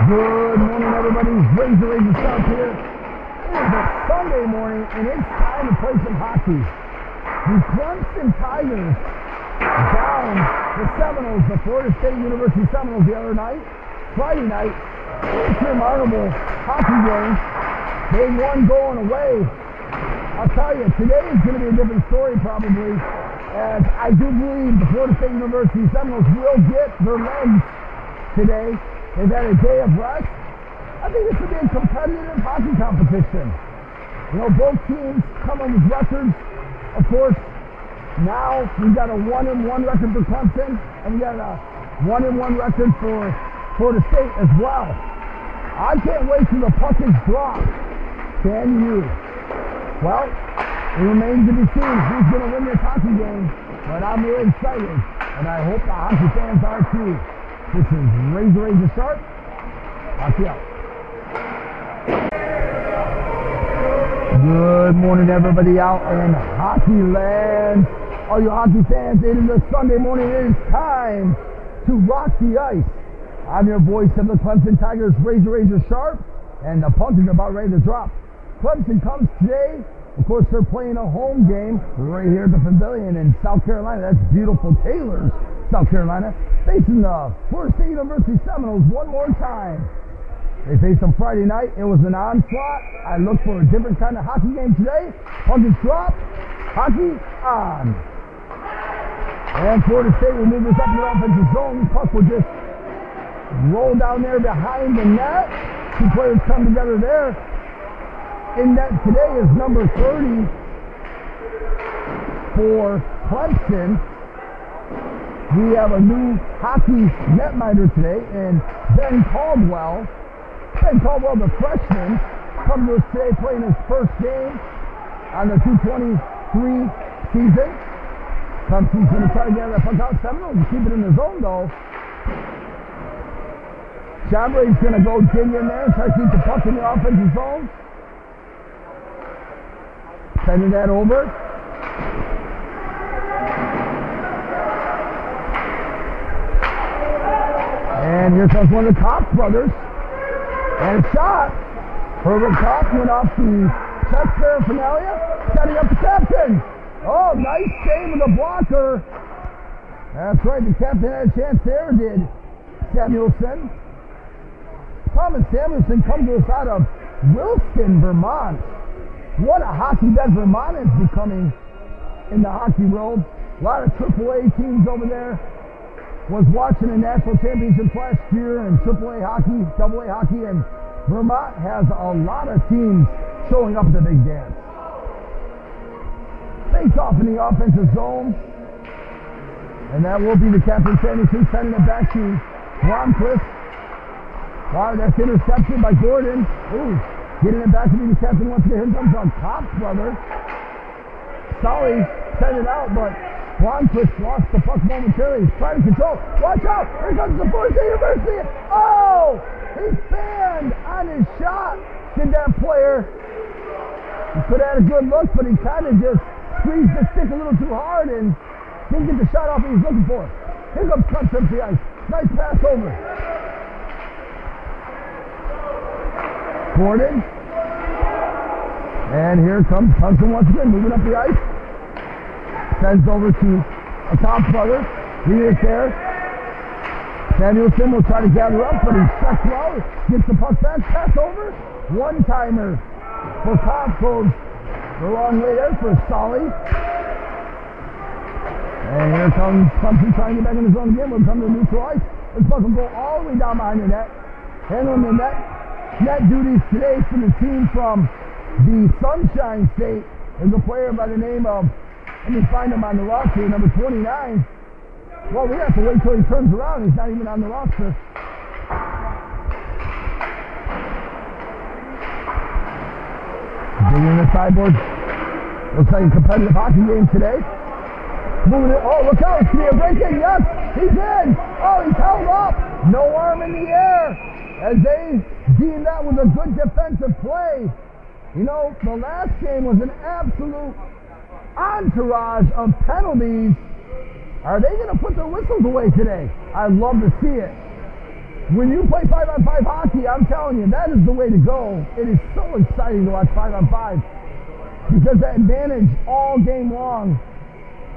Good morning, everybody. Razor Razor Stump here. It is a Sunday morning, and it's time to play some hockey. The Clemson Tigers down the Seminoles, the Florida State University Seminoles the other night, Friday night. It's a hockey game. They won going away. I'll tell you, today is going to be a different story probably, as I do believe the Florida State University Seminoles will get their legs today. They've had a day of rest. I think this will be a competitive hockey competition. You know, both teams come on with records. Of course, now we've got a one and one record for Clemson, and we got a one and one record for Florida State as well. I can't wait till the puck is dropped. Can you? Well, it remains to be seen who's going to win this hockey game, but I'm really excited, and I hope the hockey fans are too. This is Razor Razor Sharp. Hockey out. Good morning, everybody out in hockey land. All you hockey fans, it is a Sunday morning. It is time to rock the ice. I'm your voice of the Clemson Tigers, Razor Razor Sharp, and the punt is about ready to drop. Clemson comes today. Of course, they're playing a home game right here at the Pavilion in South Carolina. That's beautiful Taylors, South Carolina, facing the Florida State University Seminoles one more time. They faced them Friday night. It was an onslaught. I look for a different kind of hockey game today. Puck is. Hockey on. And Florida State will move this up in the offensive zone. Puck will just roll down there behind the net. Two players come together there. In that today is number 30 for Clemson. We have a new hockey netminder today, and Ben Caldwell. Ben Caldwell, the freshman, comes to us today playing his first game on the 223 season. Clemson's going to try to get that puck out. Seminoles to keep it in the zone, though. Chabre's going to go dig in there and try to keep the puck in the offensive zone. Sending that over. And here comes one of the Cox brothers. And a shot. Herbert Cox went off the chest paraphernalia, setting up the captain. Oh, nice save with the blocker. That's right, the captain had a chance there, did Samuelson. Thomas Samuelson comes to us out of Wilson, Vermont. What a hockey that Vermont is becoming in the hockey world. A lot of AAA teams over there. Was watching the national championships last year and AAA hockey, AA hockey, and Vermont has a lot of teams showing up at the big dance. Face off in the offensive zone. And that will be the captain Sandy Sue sending it back to Blomquist. Wow, that's intercepted by Gordon. Ooh, getting it back to the captain once again. Here comes on Cox, brother. Solly sent it out, but Blomquist lost the puck momentarily. He's trying to control. Watch out! Here comes the State University. Oh! He fanned on his shot. Did that player? He could have had a good look, but he kind of just squeezed the stick a little too hard and didn't get the shot off he was looking for. Here comes up the ice. Nice pass over. Gordon. And here comes Clemson once again, moving up the ice. Sends over to a top brother. He is there. Samuelson will try to gather up, but he checks well. Gets the puck back. Pass over. One timer for Cobb goes the wrong way there for Solly. And here comes Clemson trying to get back in the zone again. We'll come to neutral ice. This puck will go all the way down behind the net. Handling the net. Net duties today for the team from the Sunshine State is a player by the name of, let me find him on the roster, number 29. Well, we have to wait till he turns around. He's not even on the roster. Digging the sideboard. Looks like a competitive hockey game today. Moving it. Oh, look out. It's going break. Yes, he's in. Oh, he's held up. No arm in the air. As they deem that was a good defensive play. You know, the last game was an absolute entourage of penalties. Are they going to put their whistles away today? I'd love to see it. when you play five on five hockey, I'm telling you, that is the way to go. It is so exciting to watch five on five because the advantage all game long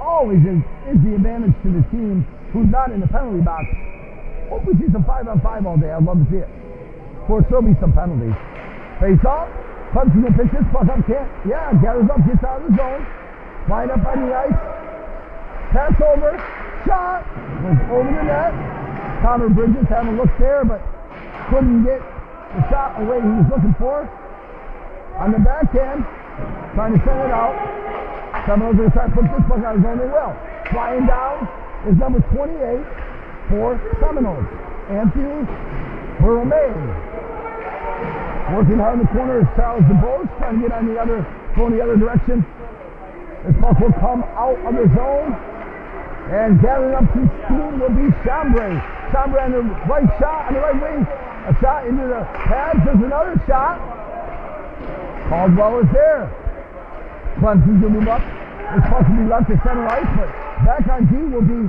always is, is the advantage to the team who's not in the penalty box. Hope we see some five on five all day. I'd love to see it. Of course, there'll be some penalties. Face off. Clemson will pick this puck up. Can't. Yeah, gathers up, gets out of the zone. Line up on the ice. Pass over. Shot. Goes over the net. Connor Bridges had a look there, but couldn't get the shot away he was looking for. On the backhand, trying to send it out. Seminoles are going to try to put this puck out of zone. They will. Flying down is number 28 for Seminoles. Anthony Burame. Working hard in the corner is Charles DeBose, trying to get on the other, going the other direction. This puck will come out of the zone. And gathering up to steam will be Chambray. Chambray on the right shot, on the right wing. A shot into the pads. There's another shot. Caldwell is there. Clemson's going to move up. This puck will be left to center ice, but back on D will be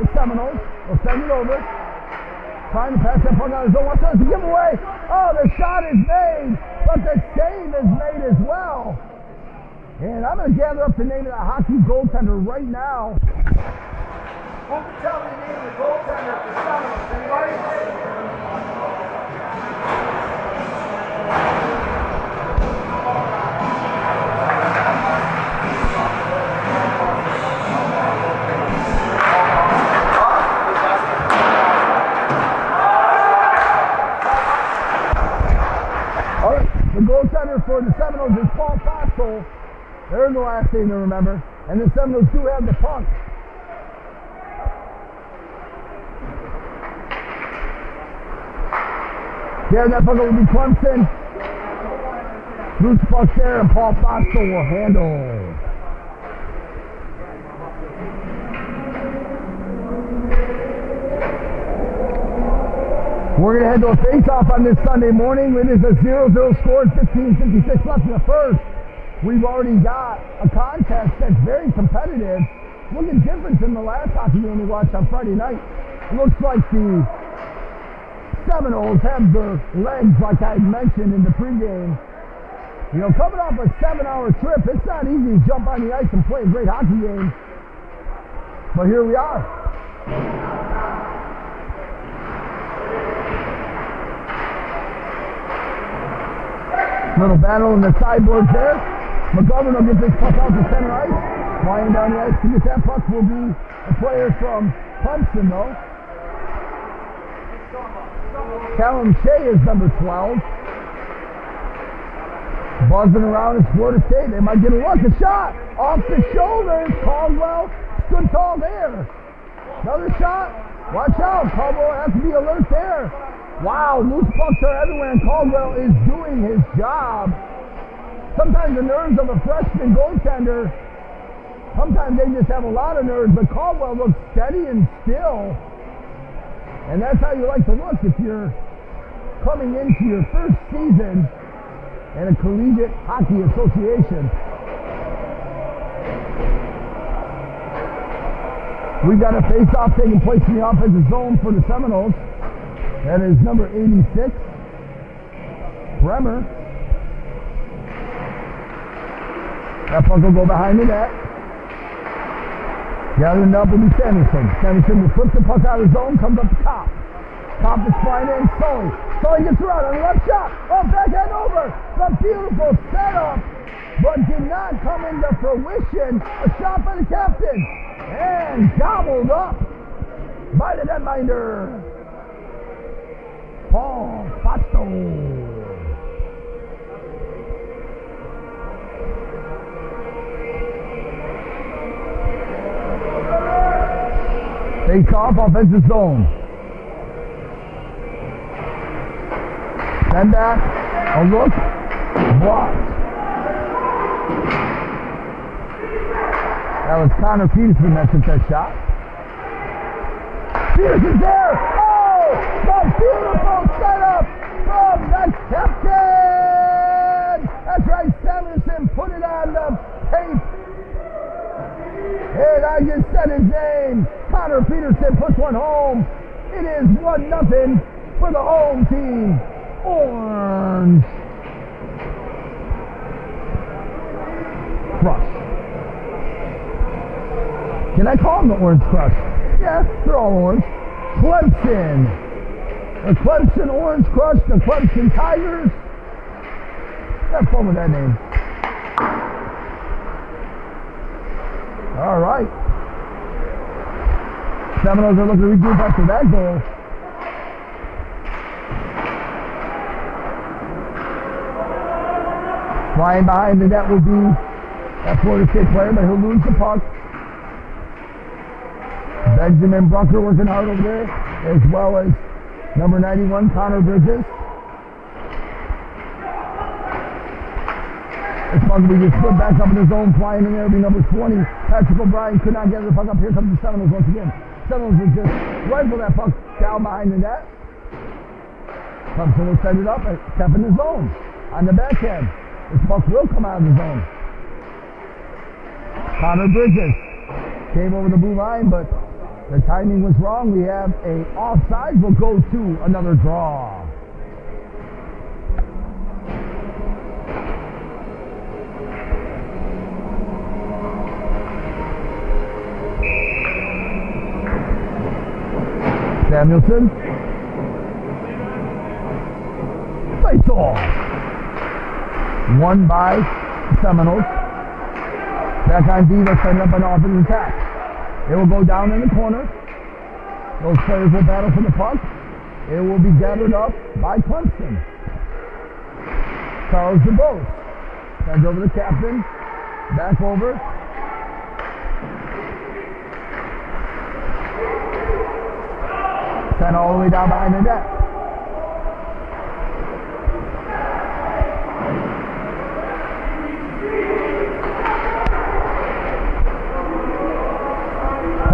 the Seminoles. They'll send it over. Trying to pass that puck out of zone. Watch out, it's a giveaway. Oh, the shot is made, but the save is made as well. And I'm going to gather up the name of the hockey goaltender right now. Won't tell me the name of the goaltender anybody? Goaltender for the Seminoles is Paul Fossil. There's the last name to remember. And the Seminoles do have the puck. Yeah, that puck will be Clemson. Loose puck there, and Paul Fossil will handle. We're going to head to a face-off on this Sunday morning. It is a 0-0 score, 15.56 left in the first. We've already got a contest that's very competitive, looking different than the last hockey game we watched on Friday night. Looks like the Seminoles have their legs, like I mentioned in the pregame. You know, coming off a seven-hour trip, it's not easy to jump on the ice and play a great hockey game. But here we are. Little battle in the sideboards there. McGovern will get this puck out to center ice. Flying down the ice to get that puck will be a player from Clemson, though. Callum Shea is number 12. Buzzing around in Florida State. They might get a look. A shot off the shoulders. Caldwell stood tall there. Another shot. Watch out. Caldwell has to be alert there. Wow, loose pucks are everywhere, and Caldwell is doing his job. Sometimes the nerves of a freshman goaltender, sometimes they just have a lot of nerves, but Caldwell looks steady and still. And that's how you like to look if you're coming into your first season in a collegiate hockey association. We've got a face-off taking place in the offensive zone for the Seminoles. That is number 86, Bremer. That puck will go behind the net. Gathering up will be Sanderson. Sanderson will flip the puck out of the zone, comes up the top. Top is flying in, Sully. Sully gets around on the left shot. Oh, backhand over. The beautiful setup, but did not come into fruition. A shot by the captain. And gobbled up by the netminder. Paul Fasto. Face off offensive zone. Send back. A look. Blocked. That was Connor Peterson that took that shot. Peterson's there. Oh, the beautiful setup from the captain. That's right, Sanderson put it on the tape. And I just said his name. Connor Peterson puts one home. It is one nothing for the home team, Orange Crush. Can I call them the Orange Crush? Yeah, they're all orange. Clemson. The Clemson Orange Crush, the Clemson Tigers. Have fun with that name. All right. Seminoles are looking to regroup after that goal. Flying behind the net will be that Florida State player, but he'll lose the puck. Benjamin Brucker working hard over there, as well as number 91, Connor Bridges. This puck we just put back up in the zone, flying in there, be number 20. Patrick O'Brien could not get the puck up. Here comes the Seminoles once again. Seminoles will just rifle that puck down behind the net. Thompson will set it up and step in the zone on the backhand. This puck will come out of the zone. Connor Bridges came over the blue line, but the timing was wrong. We have a offside. We'll go to another draw. Samuelson. Face off. One by Seminoles. Back on they're setting up an offensive attack. It will go down in the corner. Those players will battle for the puck. It will be gathered up by Clemson. Charles DeBose sends over to the captain. Back over. Sent all the way down behind the net.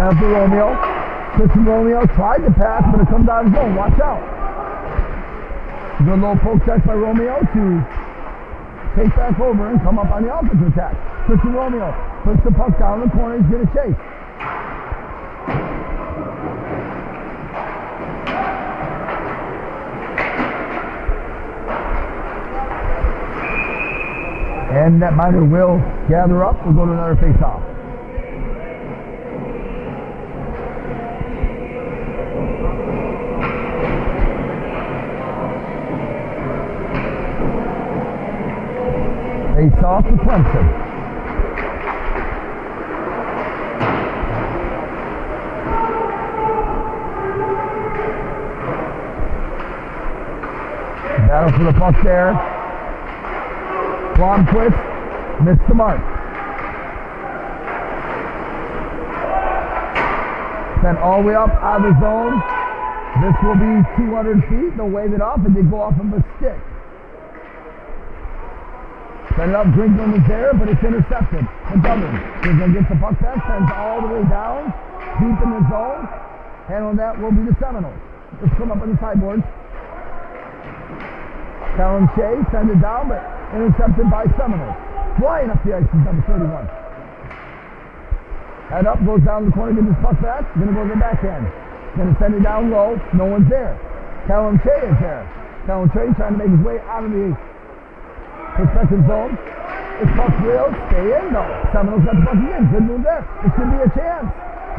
Down to Romeo. Christian Romeo tried to pass, but it comes out of zone. Watch out. Good little poke check by Romeo to take back over and come up on the offensive attack. Christian Romeo puts the puck down in the corner. He's going to chase. And that minor will gather up. We'll go to another face-off. To Clemson. Battle for the puck there. Blomquist missed the mark. Sent all the way up out of the zone. This will be 200 feet. They'll wave it off and they go off of a stick. Send it up. Greenland is there, but it's intercepted. McGovern. Greenland gets the puck back, sends all the way down, deep in the zone. Handling that will be the Seminoles. Let's come up on the sideboard. Callum Shea sends it down, but intercepted by Seminoles. Flying up the ice is number 31. Head up, goes down the corner, gets his puck back. Gonna go to the backhand. Gonna send it down low. No one's there. Callum Shea is there. Callum Shea trying to make his way out of the prospective zone. This puck will stay in though. Seminoles got the puck again. Good move there. This could be a chance.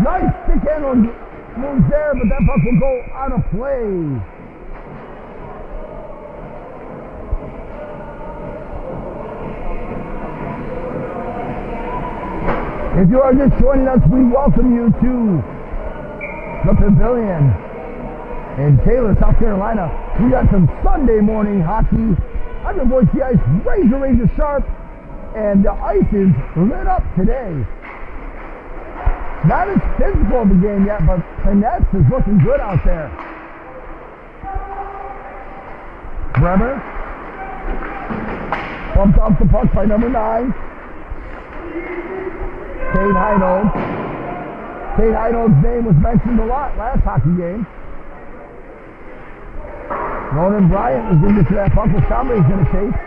Nice stick handle moves there, but that puck will go out of play. If you are just joining us, we welcome you to the Pavilion in Taylor, South Carolina. We got some Sunday morning hockey. I'm your boy Ice, razor razor sharp, and the ice is lit up today. Not as physical of a game yet, but finesse is looking good out there. Bremer bumped off the puck by number nine. Kate Heinold. Kate Heinold's name was mentioned a lot last hockey game. Ronan Bryant is going to get to that puck. Somebody's going to chase.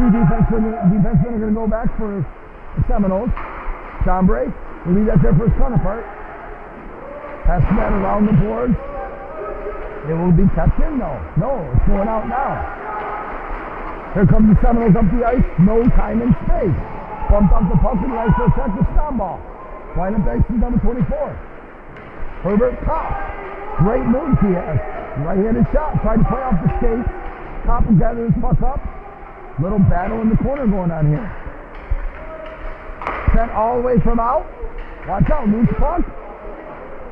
Two defensemen, defensemen are going to go back for the Seminoles. Chambray will leave that there for his counterpart. Pass that around the boards. It will be kept in though. No, it's going out now. Here comes the Seminoles up the ice. No time and space. Bumped off the puck and right for a check the stop ball. Line up ice is number 24. Herbert Kopp. Great moves he has. Right-handed shot. Tried to play off the skates. Kopp will gather his puck up. Little battle in the corner going on here. Sent all the way from out. Watch out, loose puck.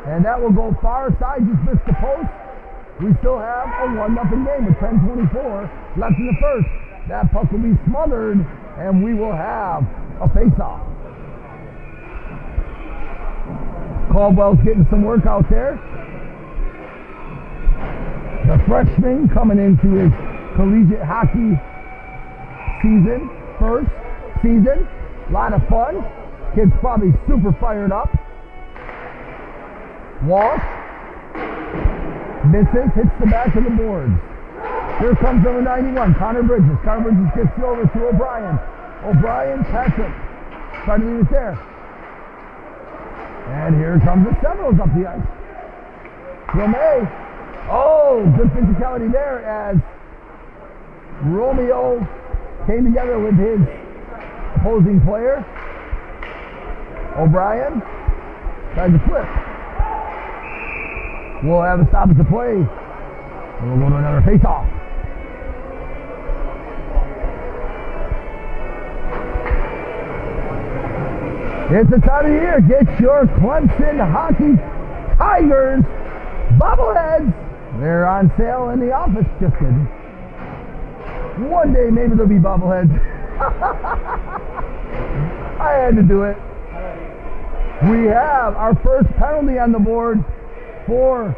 And that will go far side, just missed the post. We still have a 1 nothing game with 10-24 left in the first. That puck will be smothered, and we will have a face-off. Caldwell's getting some work out there. The freshman coming into his collegiate hockey season, first season. A lot of fun. Kid's probably super fired up. Walsh misses, hits the back of the boards. Here comes number 91, Connor Bridges. Connor Bridges gets it over to O'Brien. O'Brien, Patrick. Trying to leave it there. And here comes the Seminoles up the ice. Lemay. Oh, good physicality there as Romeo came together with his opposing player. O'Brien tried to flip. We'll have a stop at the play. And we'll go to another face-off. It's the time of year. Get your Clemson Hockey Tigers bobbleheads. They're on sale in the office. Just kidding. One day maybe there'll be bobbleheads. I had to do it. We have our first penalty on the board for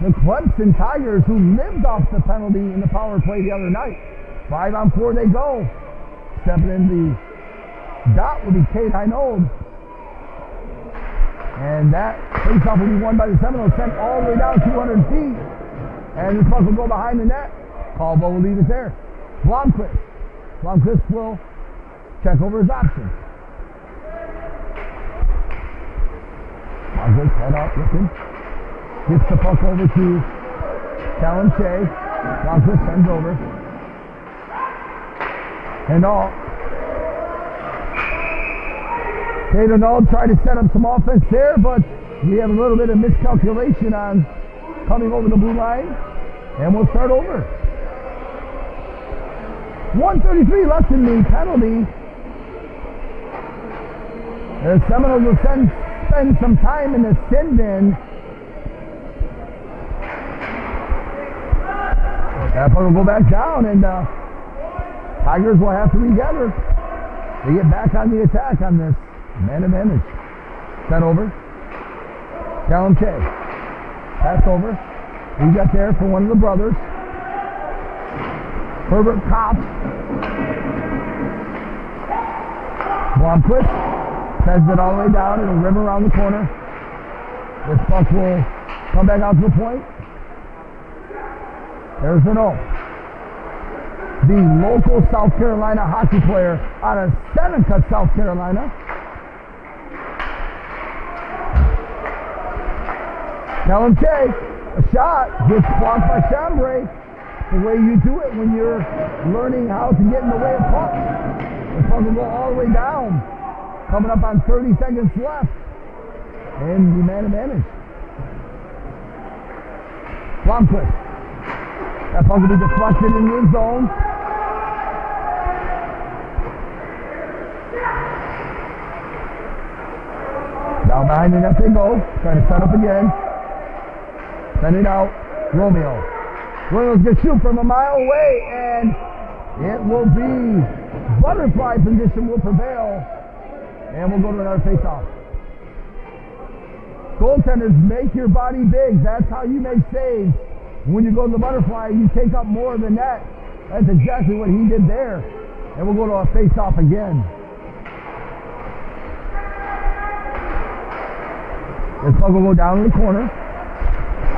the Clemson Tigers who lived off the penalty in the power play the other night. Five on four they go. Stepping in the dot will be Kate Heinold. And that faceoff will be won by the Seminoles, sent all the way down 200 feet. And this puck will go behind the net. Caldwell will leave it there. Blomquist. Blomquist will check over his options. Blomquist head out looking. Gets the puck over to Talon Shea. Blomquist sends over. And all. Taylor Null tried to set up some offense there, but we have a little bit of miscalculation on coming over the blue line. And we'll start over. 133 left in the penalty. The Seminoles will send, spend some time in the sin bin. That puck will go back down, and uh, Tigers will have to regather. They get back on the attack on this man advantage. Sent over. Callum K. Pass over. He got there for one of the brothers. Herbert Kopp. Blomquist sends it all the way down. It'll rim around the corner. This puck will come back out to the point. There's an O. The local South Carolina hockey player out of Seneca, South Carolina. Kellen a shot, gets blocked by Chambray. The way you do it when you're learning how to get in the way of pucks. The puck will go all the way down. Coming up on 30 seconds left. And the man advantage. Blomquist. That puck will be deflected in the zone. Down behind the net they go. Trying to set up again. Send it out. Romeo. Romeo's going to shoot from a mile away, and it will be butterfly position will prevail. And we'll go to another face-off. Goaltenders, make your body big. That's how you make saves. When you go to the butterfly, you take up more the net. That's exactly what he did there. And we'll go to a face-off again. This puck will go down in the corner.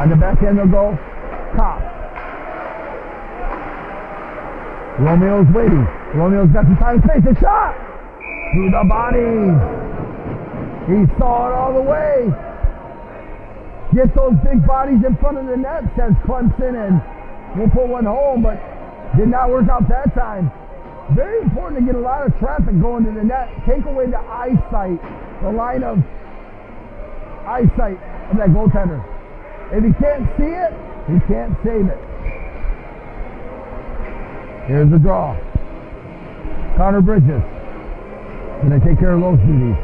On the back end, they'll go top. Romeo's waiting. Romeo's got some time to space. A shot! Through the body. He saw it all the way. Get those big bodies in front of the net, says Clemson, and we'll put one home, but did not work out that time. Very important to get a lot of traffic going to the net. Take away the eyesight, the line of eyesight of that goaltender. If he can't see it, he can't save it. Here's the draw. Connor Bridges. Gonna take care of those duties.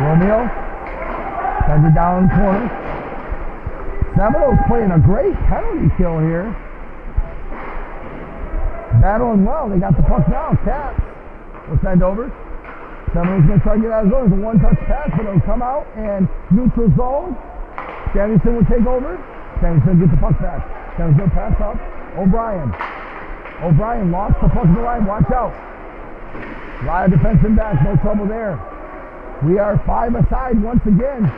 Romeo. Sends it down corner. Seminoles playing a great penalty kill here. Battling well. They got the puck now. Cats will send over. Seminoles going to try to get out of zone. It's a one-touch pass, but it'll come out and neutral zone. Samuelson will take over. Samuelson gets the puck back. Samuelson pass up. O'Brien. O'Brien lost the puck in the line. Watch out. A lot of defensive back. No trouble there. We are five aside once again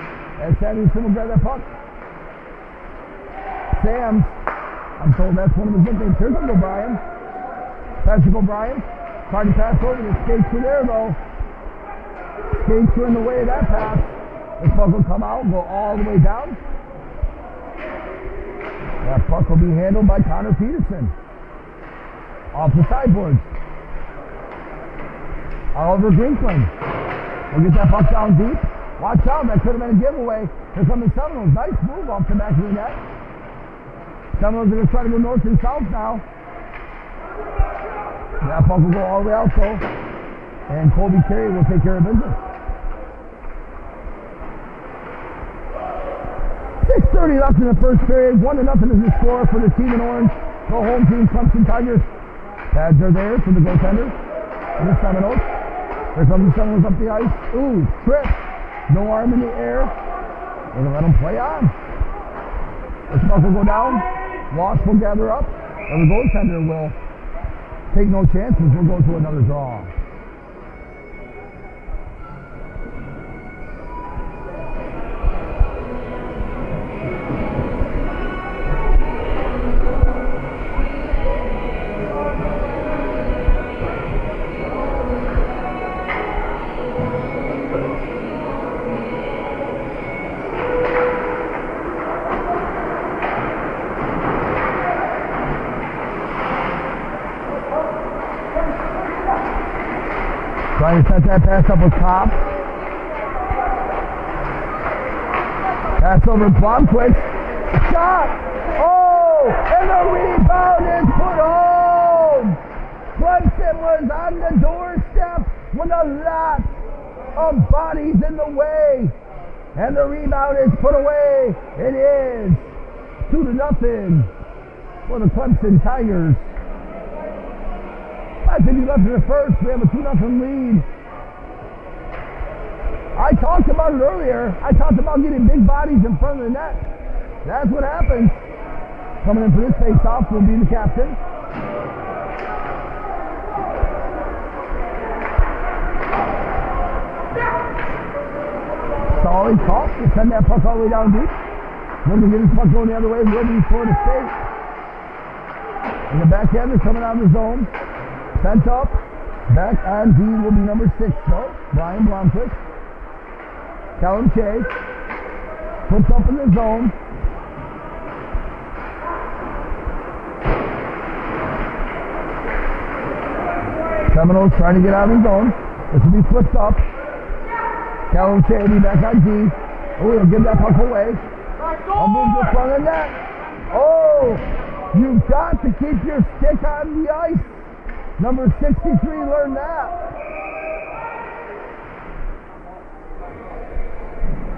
as Samuelson will grab that puck. Sam's, I'm told that's one of his nicknames. Here comes O'Brien. Patrick O'Brien. Trying to pass over. The skates were there though. Skates were in the way of that pass. The puck will come out, and go all the way down. That puck will be handled by Connor Peterson. Off the sideboards. Oliver We'll get that puck down deep. Watch out, that could have been a giveaway. Here come the Seminoles. Nice move off the back of the net. Seminoles are going to try to go north and south now. That puck will go all the way out though. And Colby Carey will take care of business. 6.30 left in the first period. One to nothing is the score for the team in orange. Go home team Clemson Tigers. Pads are there for the goaltender. And the Seminoles. Here comes the Seminoles up the ice. Ooh, trip. No arm in the air. We're going to let them play on. The puck will go down. Walsh will gather up. And the goaltender will take no chances. We'll go to another draw. With Cobb. Pass over Blomquist. Shot! Oh! And the rebound is put home! Clemson was on the doorstep with a lot of bodies in the way. And the rebound is put away. It is two to nothing for the Clemson Tigers. Think you left in the first. We have a 2 nothing lead. I talked about it earlier. I talked about getting big bodies in front of the net. That's what happens. Coming in for this face-off will be the captain. Solid call to send that puck all the way down deep. Looking to get his puck going the other way. Will be Florida State. And the back end is coming out of the zone. Sent up. Back on D will be number six, though. Brian Blomquist. Callum Shea. Puts up in the zone. Seminoles trying to get out of the zone. This will be flipped up. Callum be back on D. Oh, he'll give that puck away. I'll move to front of the net. Oh, you've got to keep your stick on the ice. Number 63 learned that.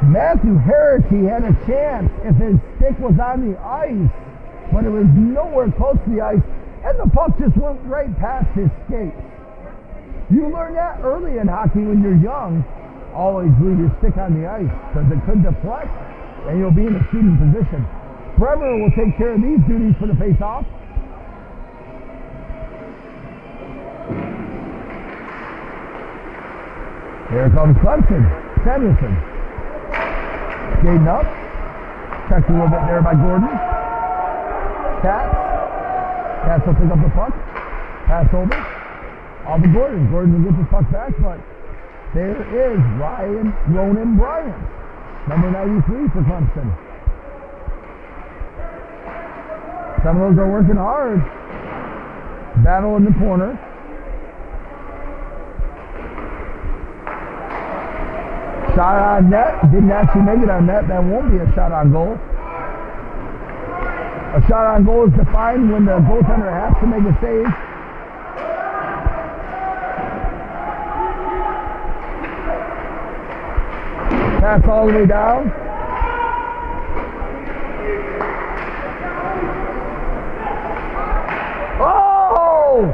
Matthew Harity had a chance if his stick was on the ice, but it was nowhere close to the ice, and the puck just went right past his skates. You learn that early in hockey when you're young. Always leave your stick on the ice because it could deflect and you'll be in a shooting position. Bremer will take care of these duties for the face-off. Here comes Clemson. Samuelson. Skating up. Checked a little bit there by Gordon. Katz. Katz will pick up the puck. Pass over. All to Gordon. Gordon will get the puck back, but there is Ryan Ronan Bryant, number 93 for Clemson. Seminoles are working hard. Battle in the corner. Shot on net. Didn't actually make it on net. That won't be a shot on goal. A shot on goal is defined when the goaltender has to make a save. Pass all the way down. Oh!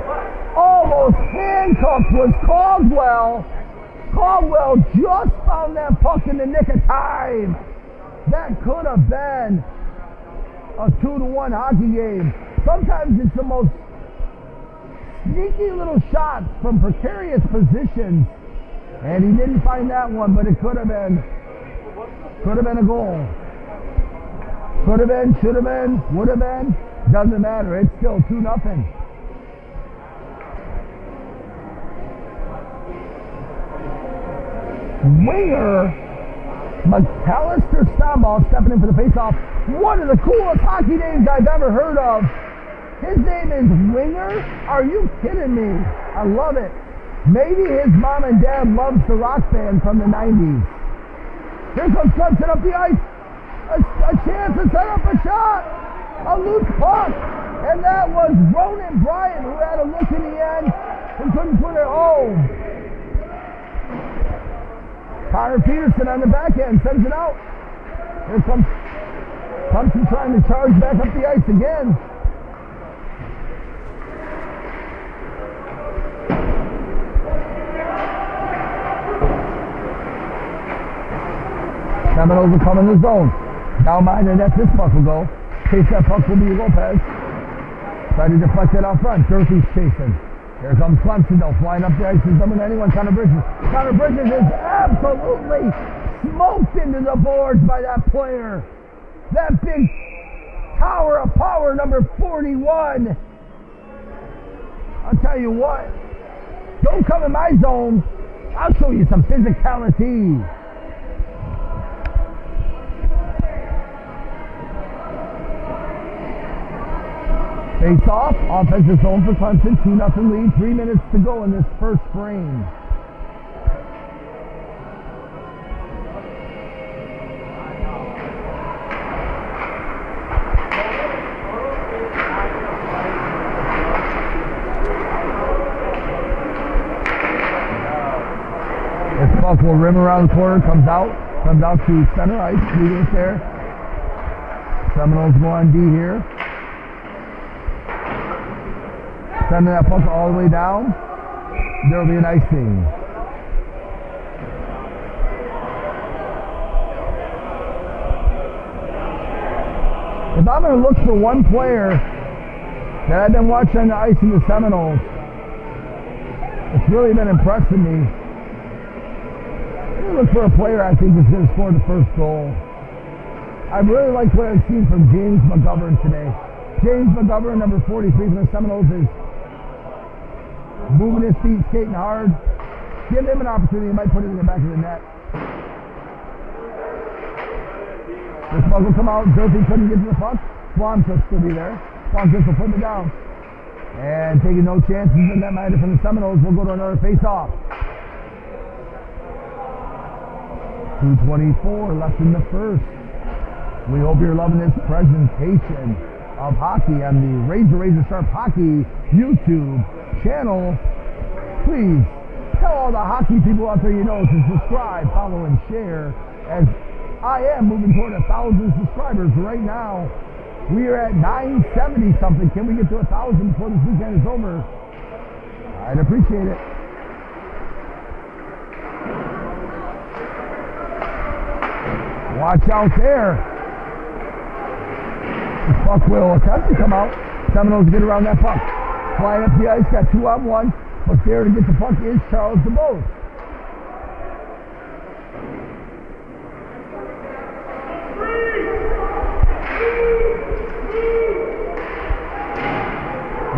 Almost handcuffed was Caldwell. Caldwell just found that puck in the nick of time. That could have been a two to one hockey game. Sometimes it's the most sneaky little shots from precarious positions. And he didn't find that one, but it could have been. Could have been a goal. Could have been, should have been, would have been. Doesn't matter. It's still 2 nothing. Winger McAllister Stambaugh stepping in for the faceoff. One of the coolest hockey names I've ever heard of. His name is Winger? Are you kidding me? I love it. Maybe his mom and dad loves the rock band from the 90s. Here comes Clemson up the ice. A, a chance to set up a shot. A loose puck. And that was Ronan Bryant who had a look in the end and couldn't put it home. Connor Peterson on the back end sends it out. Here comes Clemson trying to charge back up the ice again. Seminoles will come in the zone. Behind the net, this puck will go. Chase that puck will be Lopez. Try to deflect it out front. Durfee's chasing. Here comes Clemson though, flying up the ice is number 91, Connor Bridges. Connor Bridges is absolutely smoked into the boards by that player. That big tower of power, number 41. I'll tell you what, don't come in my zone. I'll show you some physicality. Face off, offensive zone for Clemson, 2 0 lead, three minutes to go in this first frame. Puck will rim around the corner, comes out, comes out to center ice, leaving it there. Seminoles go on D here. Sending that puck all the way down. There will be an icing. If I'm going to look for one player that I've been watching on the ice in the Seminoles, it's really been impressing me. To look for a player I think is going to score the first goal. I really like what I've seen from James McGovern today. James McGovern, number 43 for the Seminoles, is moving his feet, skating hard. Give him an opportunity, he might put it in the back of the net. This puck will come out, Durfee couldn't get to the puck. Blomquist will be there. Blomquist will put it down. And taking no chances in that matter from the Seminoles, we'll go to another face-off. 2.24 left in the first. We hope you're loving this presentation of hockey on the Razor Razor Sharp Hockey YouTube channel. Please tell all the hockey people out there you know to subscribe, follow, and share as I am moving toward a thousand subscribers right now. We are at 970 something. Can we get to a thousand before this weekend is over? I'd appreciate it. Watch out there. The puck will attempt to come out. Seminoles get around that puck. Flying up the ice, got two on one. But there to get the puck is Charles DeBose.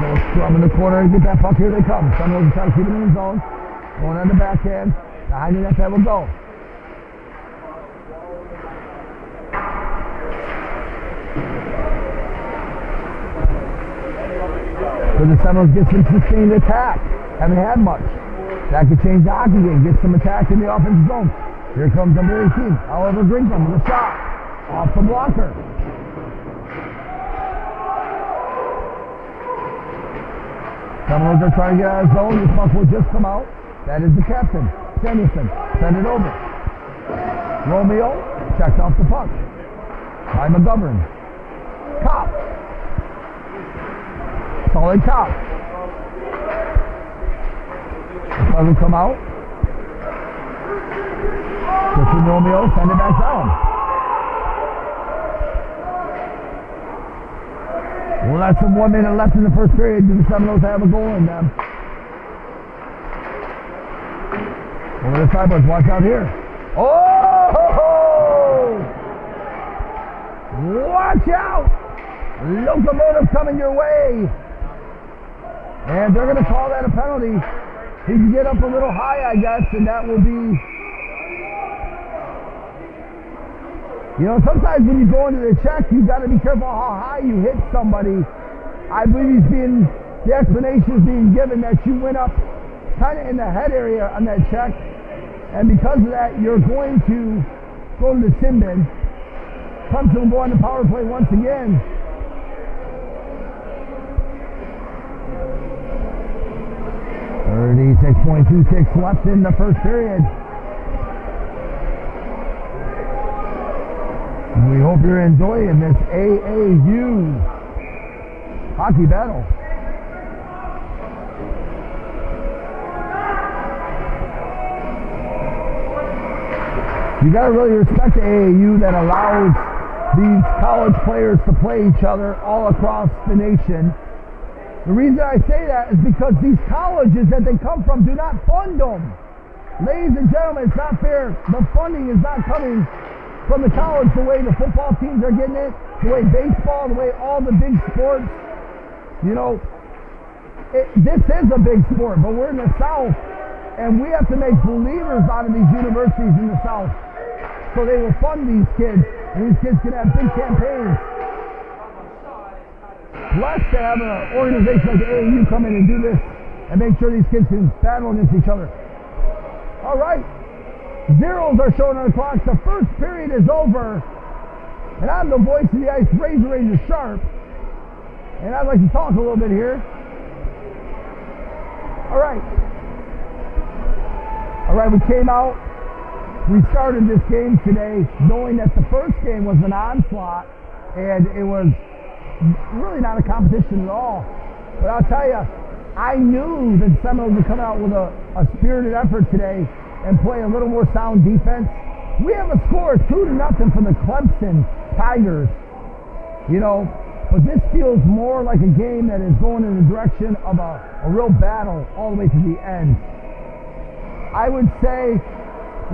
Little scrum in the corner and get that puck. Here they come. Seminoles trying to keep it in the zone. Going on the backhand. Behind the net that will go. So the Seminoles get some sustained attack. Haven't had much. That could change the hockey game. Get some attack in the offensive zone. Here comes number 18, Oliver Grinkham with a shot. Off the blocker. Seminoles are trying to get out of zone. This puck will just come out. That is the captain, Samuelson. Send it over. Romeo checked off the puck. By McGovern. Kopp. Solid cop. Doesn't come out. Get Christian Romeo send it back down. Well, that's some one minute left in the first period. Do the Seminoles have a goal in them? Over the sideboards. Watch out here. Oh! Watch out! Locomotive coming your way. And they're going to call that a penalty. He can get up a little high, I guess, and that will be. You know, sometimes when you go into the check, you got to be careful how high you hit somebody. I believe he's being, the explanation is being given that you went up kind of in the head area on that check, and because of that, you're going to go to the sin bin. Clemson will go on the power play once again. Thirty-six point two six left in the first period. We hope you're enjoying this AAU hockey battle. You got to really respect the AAU that allows these college players to play each other all across the nation. The reason I say that is because these colleges that they come from do not fund them. Ladies and gentlemen, it's not fair. The funding is not coming from the college the way the football teams are getting it, the way baseball, the way all the big sports. You know, it, this is a big sport, but we're in the South, and we have to make believers out of these universities in the South. So they will fund these kids, and these kids can have big campaigns. Blessed to have an organization like the AAU come in and do this and make sure these kids can battle against each other. All right. Zeros are showing on the clock. The first period is over. And I'm the voice of the ice, Razor Razor Sharp. And I'd like to talk a little bit here. All right. All right, we came out. We started this game today knowing that the first game was an onslaught and it was really not a competition at all. But I'll tell you, I knew that Seminoles would come out with a, a spirited effort today and play a little more sound defense. We have a score two to nothing from the Clemson Tigers. You know, but this feels more like a game that is going in the direction of a, a real battle all the way to the end. I would say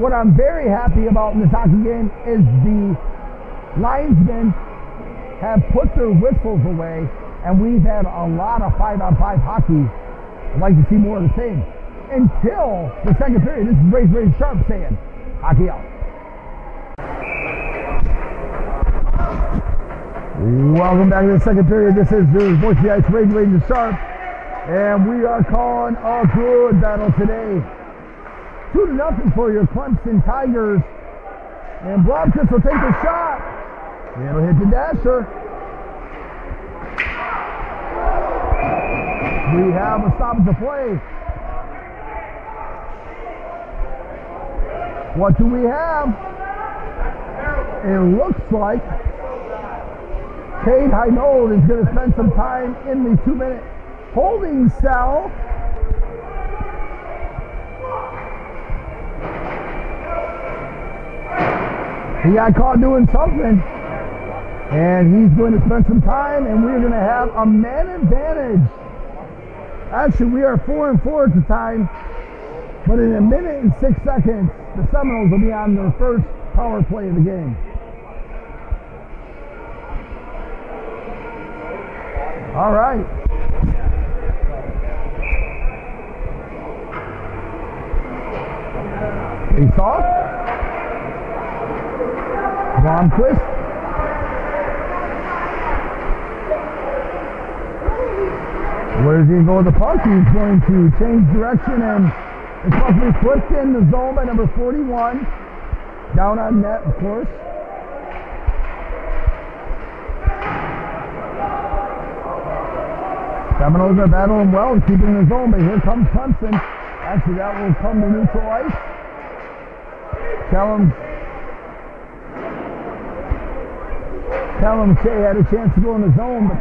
what I'm very happy about in this hockey game is the linesmen have put their whistles away, and we've had a lot of five-on-five hockey. I'd like to see more of the same. Until the second period, this is Razor Razor Sharp saying, hockey out. Welcome back to the second period. This is your voice of the ice, Razor Razor Sharp, and we are calling a good battle today. Two to nothing for your Clemson Tigers. And Blomquist will take the shot. It'll hit the dasher. We have a stoppage of play. What do we have? It looks like Cade Heinold is going to spend some time in the two-minute holding cell. He got caught doing something. And he's going to spend some time, and we're going to have a man advantage. Actually, we are four and four at the time. But in a minute and six seconds, the Seminoles will be on their first power play of the game. All right. Face off. Blomquist. Where's he go with the puck? He's going to change direction and it's supposed to be flipped in the zone by number 41. Down on net, of course. Seminoles are battling well, and keeping the zone, but here comes Clemson. Actually, that will come to neutral ice. Tell him Shea had a chance to go in the zone, but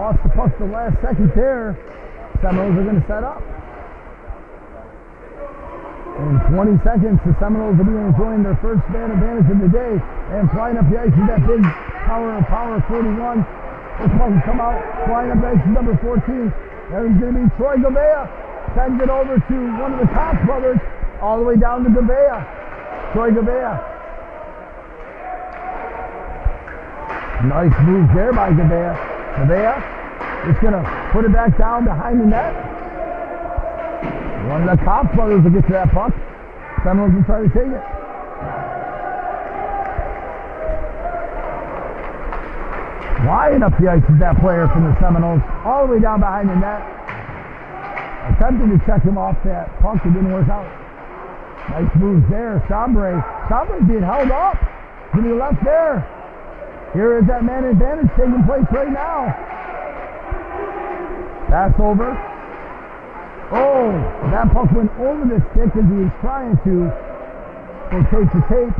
lost the puck the last second there. Seminoles are going to set up. In 20 seconds, the Seminoles will be enjoying their first man advantage of the day and flying up the ice with that big power of power 41. This one come out, flying up the ice number 14. There's going to be Troy Gouveia. Sends it over to one of the Cox brothers, all the way down to Gouveia. Troy Gouveia. Nice move there by Gouveia. Gouveia is going to put it back down behind the net. One of the Cox brothers will get to that puck. Seminoles will try to take it. Flying up the ice is that player from the Seminoles, all the way down behind the net. Attempting to check him off that puck, it didn't work out. Nice moves there, Chambre. Chambre's being held up to the left there. Here is that man advantage taking place right now. Pass over. Oh, that puck went over the stick as he was trying to go the tape.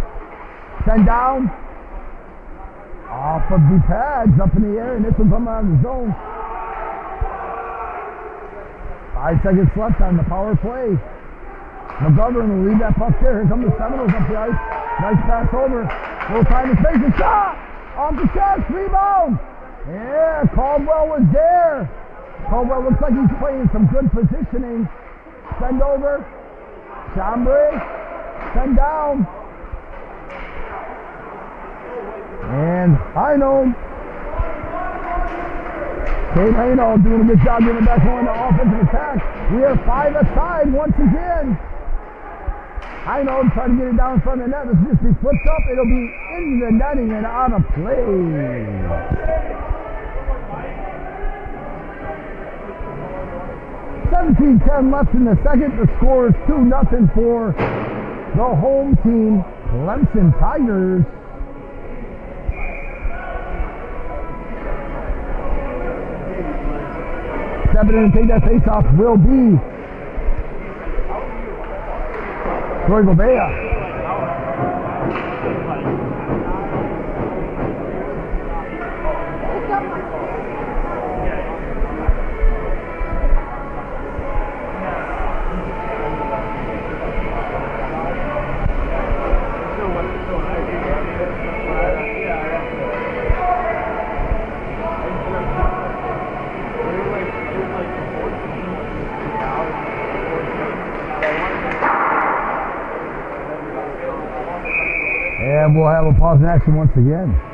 Send down. Off of the pads, up in the air, and this will come out of the zone. Five seconds left on the power play. McGovern will lead that puck there. Here come the Seminoles up the ice. Nice pass over. Little time to face a shot. Off the chest, rebound. Yeah, Caldwell was there. Caldwell looks like he's playing some good positioning. Send over. Chambre. Send down. And I know Cade Hayno doing a good job getting back on the offensive attack. We are five aside once again. I know trying to get it down in front of the net. Will just be flipped up. It'll be into the netting and out of play. 17-10 left in the second. The score is 2 nothing for the home team, Clemson Tigers. Stepping in and take that face off will be Troy Gouveia. We'll have a pause in action once again.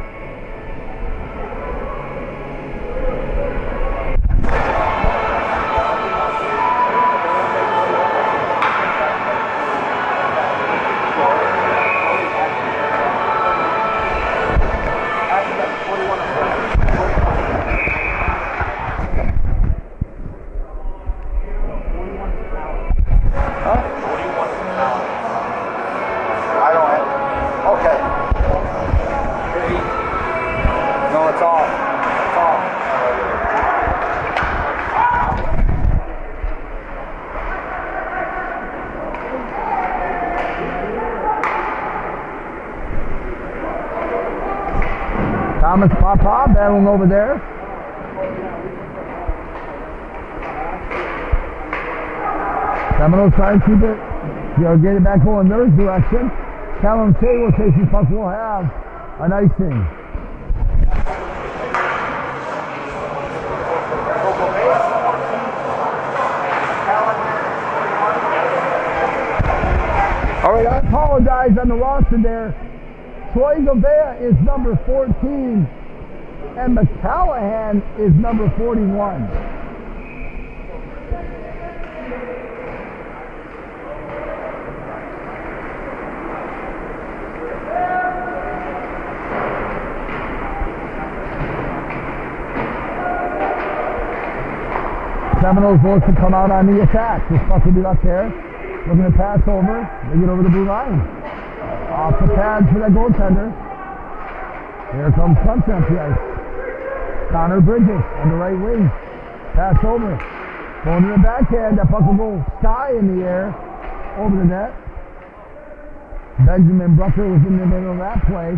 Over there. Seminoles trying to keep it, you know, get it back going in their direction. Callum will chase his puck. We'll have a nice thing. All right, I apologize on the roster there. Troy Gouveia is number 14, and McCallahan is number 41. Seminoles look to come out on the attack. Responsibility up there. Looking to pass over. They get over the blue line. Off the pads for that goaltender. Here comes Sunset the ice. Connor Bridges on the right wing. Pass over. Going to the backhand. That puck will go sky in the air over the net. Benjamin Brucker was in the middle of that play.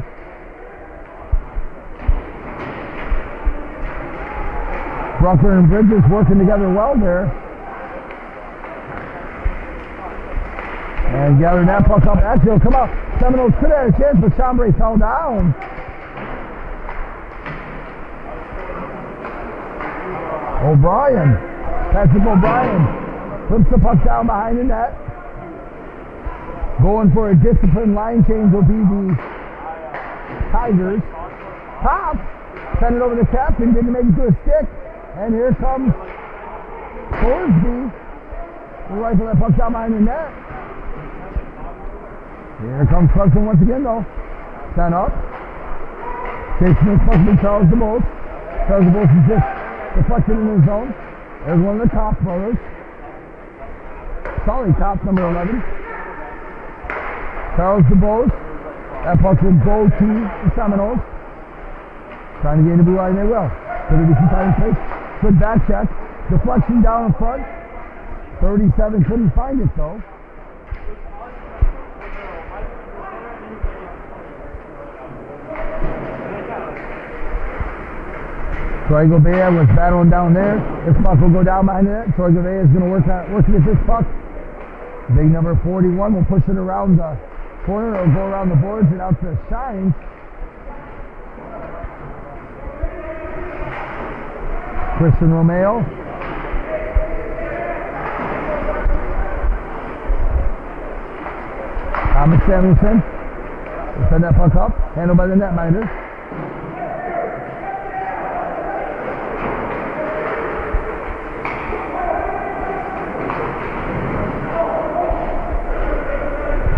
Brucker and Bridges working together well there. And gathering that puck up. Actually, come out. Seminoles could have a chance, but Chambray fell down. O'Brien. Patrick O'Brien. Flips the puck down behind the net. Going for a disciplined line change will be the Tigers. Top. Send it over the captain. Didn't make it to a stick. And here comes. We'll rifle that puck down behind the net. Here comes Clarkson once again though. Sent up. Chase Smith must be Charles DeBose. Charles DeBose is just deflected in his zone. There's one of the Kopp brothers. Solid top number 11. Charles DeBose. That puck will go to the Seminoles. Trying to gain the blue line, they will. Could there be some time space? Good back check. Deflection down in front. 37 couldn't find it though. Troy Gouveia was battling down there. This puck will go down behind the net. Troy is going to work on work at this puck. Big number 41 will push it around the corner. It'll go around the boards and out to Shines. Christian Romeo. Thomas Samuelson. Send that puck up. Handled by the netminder.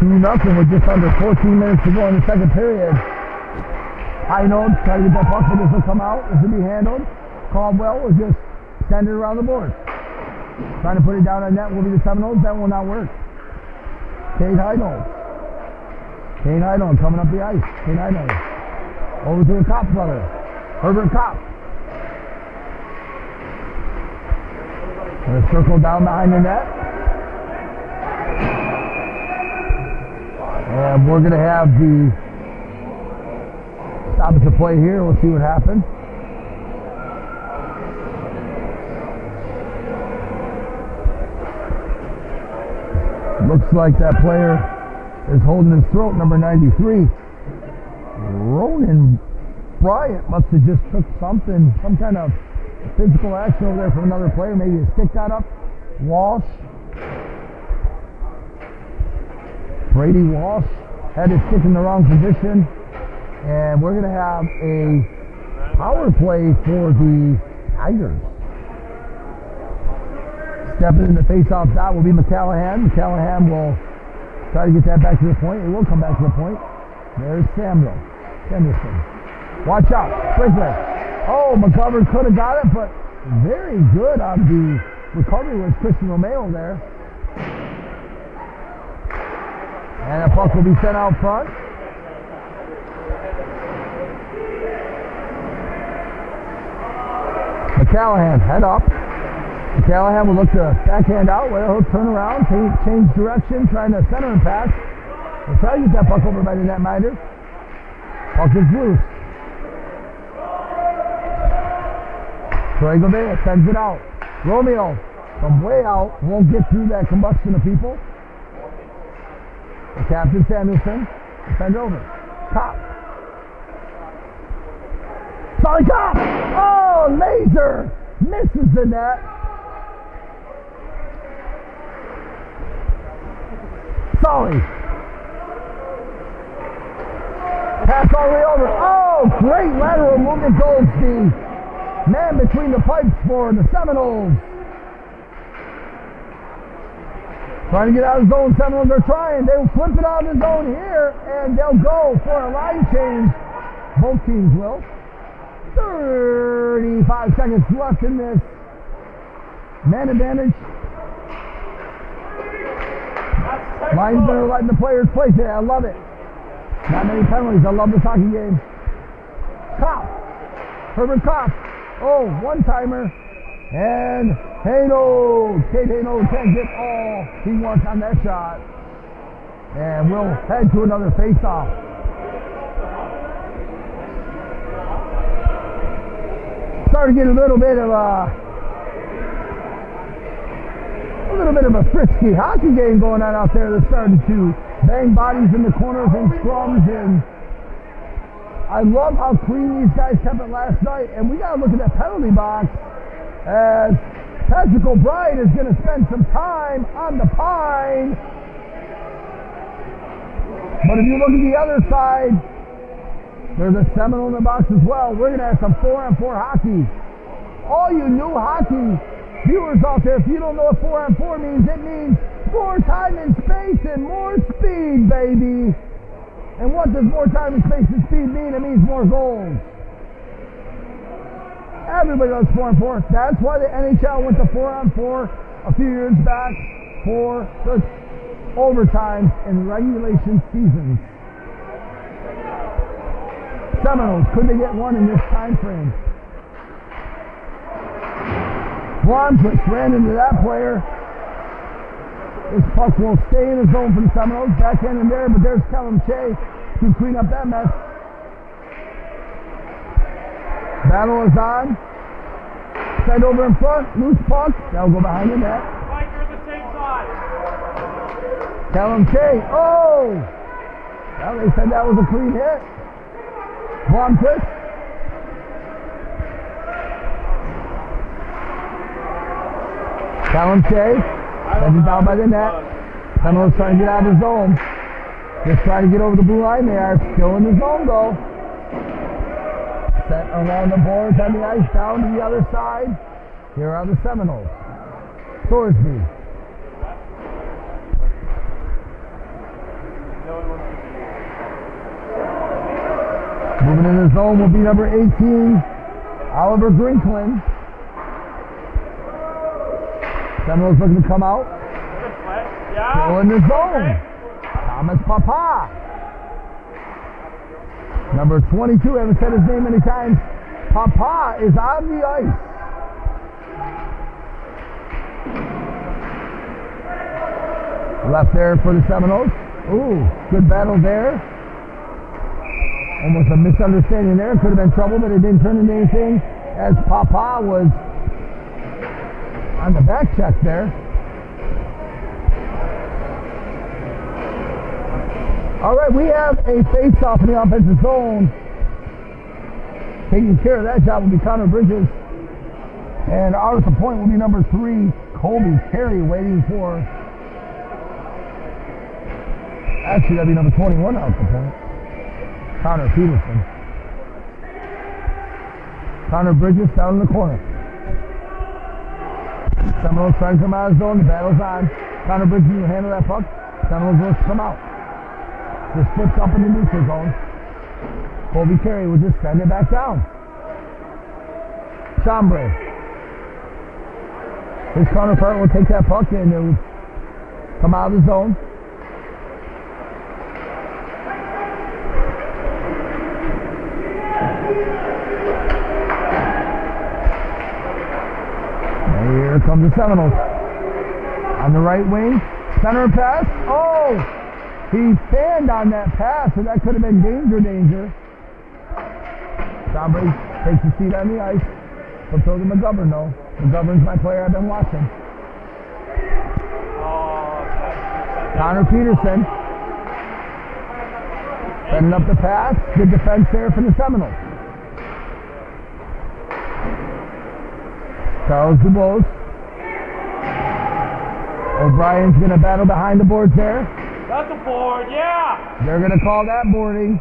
Nothing with just under 14 minutes to go in the second period. High note, try to get that puck, but this will come out. This will be handled. Caldwell will just send it around the board. Trying to put it down on net will be the Seminoles. That will not work. Cade Heinold. Cade Heinold coming up the ice. Cade Heinold. Over to the Kopp brother. Herbert Kopp. Gonna circle down behind the net. And we're going to have the stoppage of play here. We'll see what happens. Looks like that player is holding his throat, number 93. Ronan Bryant must have just took something, some kind of physical action over there from another player. Maybe a stick got up. Walsh Brady Walsh had his stick in the wrong position. And we're going to have a power play for the Tigers. Stepping in the face-off dot will be McCallahan. McCallahan will try to get that back to the point. It will come back to the point. There's Samuel. Henderson. Watch out. Sprinkler. Oh, McGovern could have got it, but very good on the recovery was Christian Romeo there. And the puck will be sent out front. McCallahan, head up. McCallahan will look to backhand out. Well, he'll turn around, change, change direction, trying to center and pass. He'll try to get that puck over by the netminder. Puck is loose. Troy Gouveia sends it out. Romeo from way out won't get through that combustion of people. Captain Samuelson send over. Top. Solly top. Oh, laser misses the net. Solly. Pass all the way over. Oh, great lateral movement goes the man between the pipes for the Seminoles. Trying to get out of zone. Seminoles are trying. They will flip it out of the zone here, and they'll go for a line change. Both teams will. 35 seconds left in this Man advantage. Textbook. are letting the players play today. I love it. Not many penalties. I love this hockey game. Kopp. Herbert Kopp. Oh, one timer. And Hano. Cade Hano can't get all he wants on that shot. And we'll head to another face-off. Starting to get a little bit of a a little bit of a frisky hockey game going on out there. They're starting to bang bodies in the corners and scrums and I love how clean these guys kept it last night. And we got to look at that penalty box as Patrick O'Brien is going to spend some time on the pine. But if you look at the other side, there's a Seminole in the box as well. We're going to have some four-on-four hockey. All you new hockey viewers out there, if you don't know what four-on-four means, it means more time and space and more speed, baby. And what does more time and space and speed mean? It means more goals. Everybody loves four on four. That's why the NHL went to four on four a few years back for the overtime and regulation seasons. Seminoles, could they get one in this time frame? Blomquist ran into that player. This puck will stay in the zone for the Seminoles. Backhand in there, but there's Callum Shea to clean up that mess. Battle is on. Send over in front. Loose puck. That'll go behind the net. Mike, you're the same side. Callum Shea. Oh! Well, they said that was a clean hit. Blomquist. Callum. Sends it down by the net. Seminoles trying to get out of the zone. Just trying to get over the blue line. They are still in the zone though. Set around the boards on the ice down to the other side. Here are the Seminoles. Thorsby. Moving in the zone will be number 18, Oliver Grinklin. Seminoles looking to come out. Still in the zone. Thomas Papa. Number 22, haven't said his name many times. Papa is on the ice. Left there for the Seminoles. Ooh, good battle there. Almost a misunderstanding there. Could have been trouble, but it didn't turn into anything as Papa was on the back check there. All right, we have a face-off in the offensive zone. Taking care of that job will be Connor Bridges. And out at the point will be number three, Colby Carey, waiting for. Actually, that'd be number 21 out at the point. Connor Peterson. Connor Bridges down in the corner. Seminoles trying to come out of zone. The battle's on. Connor Bridges will handle that puck. Seminoles to come out. Just flips up in the neutral zone. Colby Carey will just send it back down. Chambre. His counterpart will take that puck and come out of the zone. Here comes the Seminoles. On the right wing, center pass. Oh! He fanned on that pass, and that could have been danger, danger. Somebody takes a seat on the ice. But so did McGovern, though. McGovern's my player I've been watching. Connor Peterson. Sending up the pass. Good defense there for the Seminoles. Charles Dubose. O'Brien's going to battle behind the boards there. That's a board, yeah. They're going to call that boarding.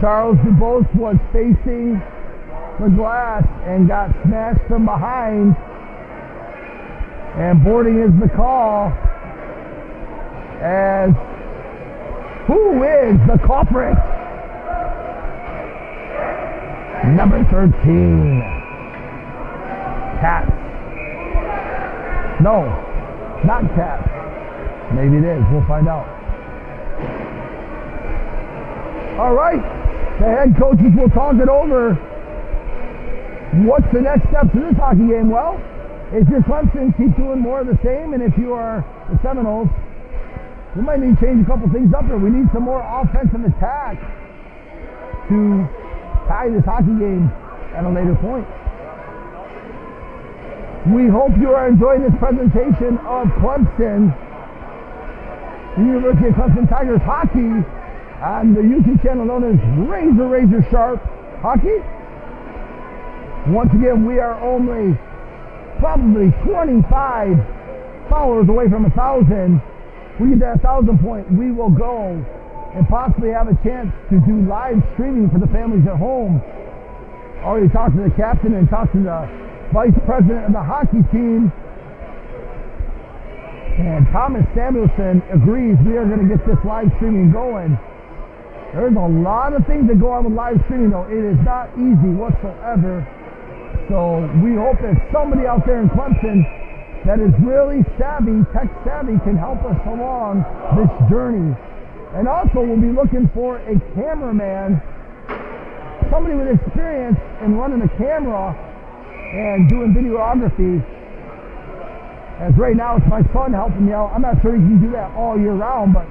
Charles Dubose was facing the glass and got smashed from behind. And boarding is the call. As who is the culprit? Number 13. Cats No, not Caps. Maybe it is. We'll find out. All right. The head coaches will talk it over. What's the next steps in this hockey game? Well, if you're Clemson, keep doing more of the same. And if you are the Seminoles, we might need to change a couple things up here. We need some more offensive attack to tie this hockey game at a later point. We hope you are enjoying this presentation of Clemson, University of Clemson Tigers hockey on the YouTube channel known as Razor Razor Sharp Hockey. Once again, we are only probably 25 followers away from a thousand. We get that thousand point, we will go and possibly have a chance to do live streaming for the families at home. Already talked to the captain and talked to the vice president of the hockey team. And Thomas Samuelson agrees we are going to get this live streaming going. There's a lot of things that go on with live streaming though. It is not easy whatsoever. So we hope that somebody out there in Clemson that is really savvy, tech savvy, can help us along this journey. And also we'll be looking for a cameraman, somebody with experience in running a camera and doing videography. As right now it's my son helping me out. I'm not sure he can do that all year round, but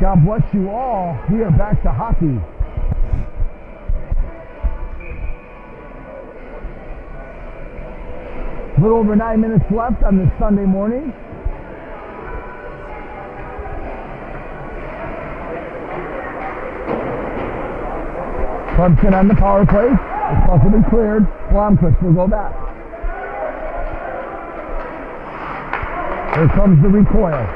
God bless you all. We are back to hockey. A little over nine minutes left on this Sunday morning. Clemson on the power play. It's possibly cleared. Blomquist will go back. Here comes the recoil.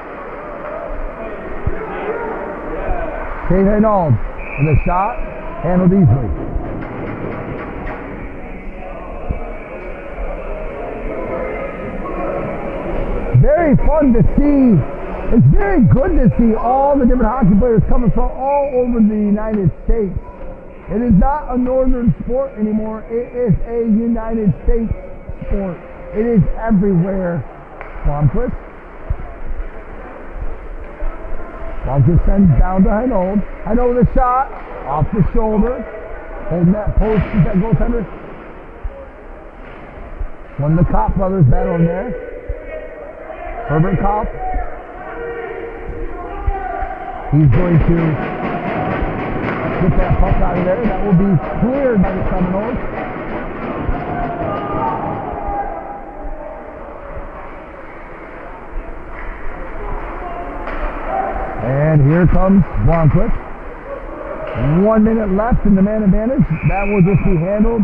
Cade Heinold and the shot handled easily. Very fun to see. It's very good to see all the different hockey players coming from all over the United States. It is not a northern sport anymore. It is a United States sport. It is everywhere. Blomquist. Blomquist sends down to Heinold. Heinold with a shot. Off the shoulder. Holding that post with that goaltender. One of the Kopp brothers battling there. Herbert Kopp. He's going to get that puck out of there. That will be cleared by the Seminoles. And here comes Blomquist. One minute left in the man advantage. That will just be handled.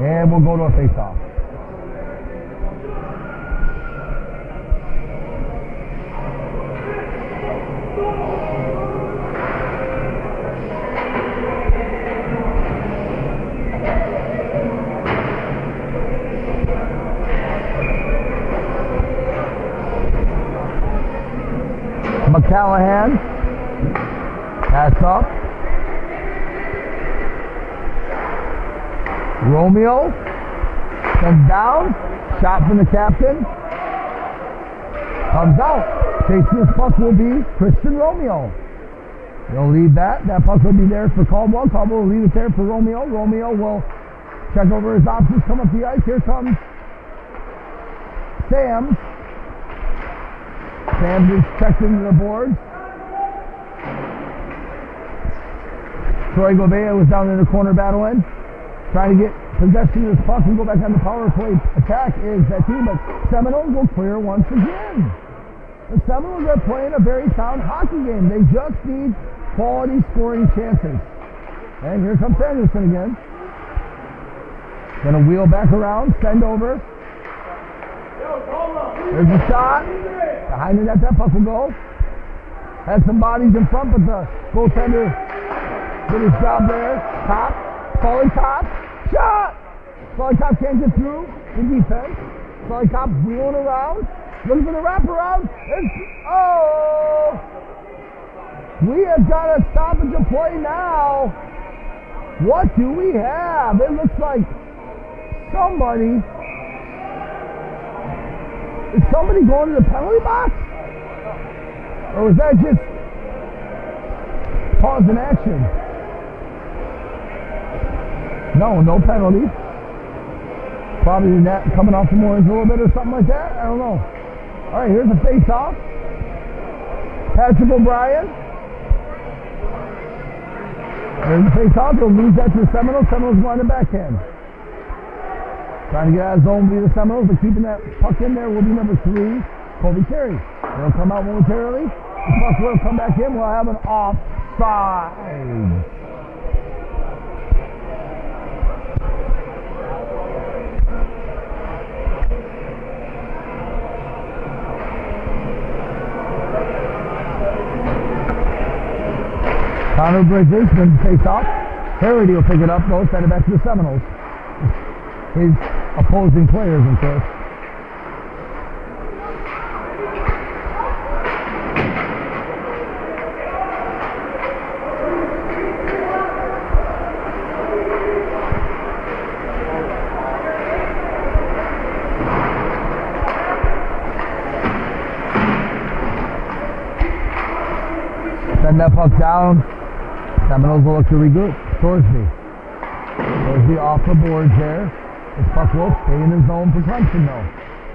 And we'll go to a face-off. McCallahan. Pass up. Romeo. Comes down. Shot from the captain. Comes out. Chasing this puck will be Christian Romeo. They'll leave that. That puck will be there for Caldwell. Caldwell will leave it there for Romeo. Romeo will check over his options, come up the ice. Here comes Sam. Just checked into the boards. Troy Gouveia was down in the corner battling, trying to get possession of this puck and go back on the power play attack is that team, but Seminoles will clear once again. The Seminoles are playing a very sound hockey game. They just need quality scoring chances. And here comes Sanderson again. Gonna wheel back around, send over. There's a shot. Behind the net, that puck will go. Had some bodies in front, but the goaltender did his job there. Top, Solid top, shot! Solid top can't get through in defense. Solid top wheeling around, looking for the wraparound. It's, oh! We have got a stoppage of play now. What do we have? It looks like somebody Is somebody going to the penalty box? Or was that just pause in action? No, no penalty. Probably coming off the orange a little bit or something like that. I don't know. All right, here's a face-off. Patrick O'Brien. There's the face-off. He'll lose that to the Seminoles. Seminoles going to backhand. Trying to get out of zone via the Seminoles, but keeping that puck in there will be number three, Colby Carey. They'll come out momentarily. The puck will come back in. We'll have an offside. Connor Bridges then face off. Harity will pick it up though, send it back to the Seminoles. His opposing players, of course. Send that puck down. Seminoles will look to regroup. Thorsby. Thorsby off the boards there. This puck will stay in his zone for Clemson though.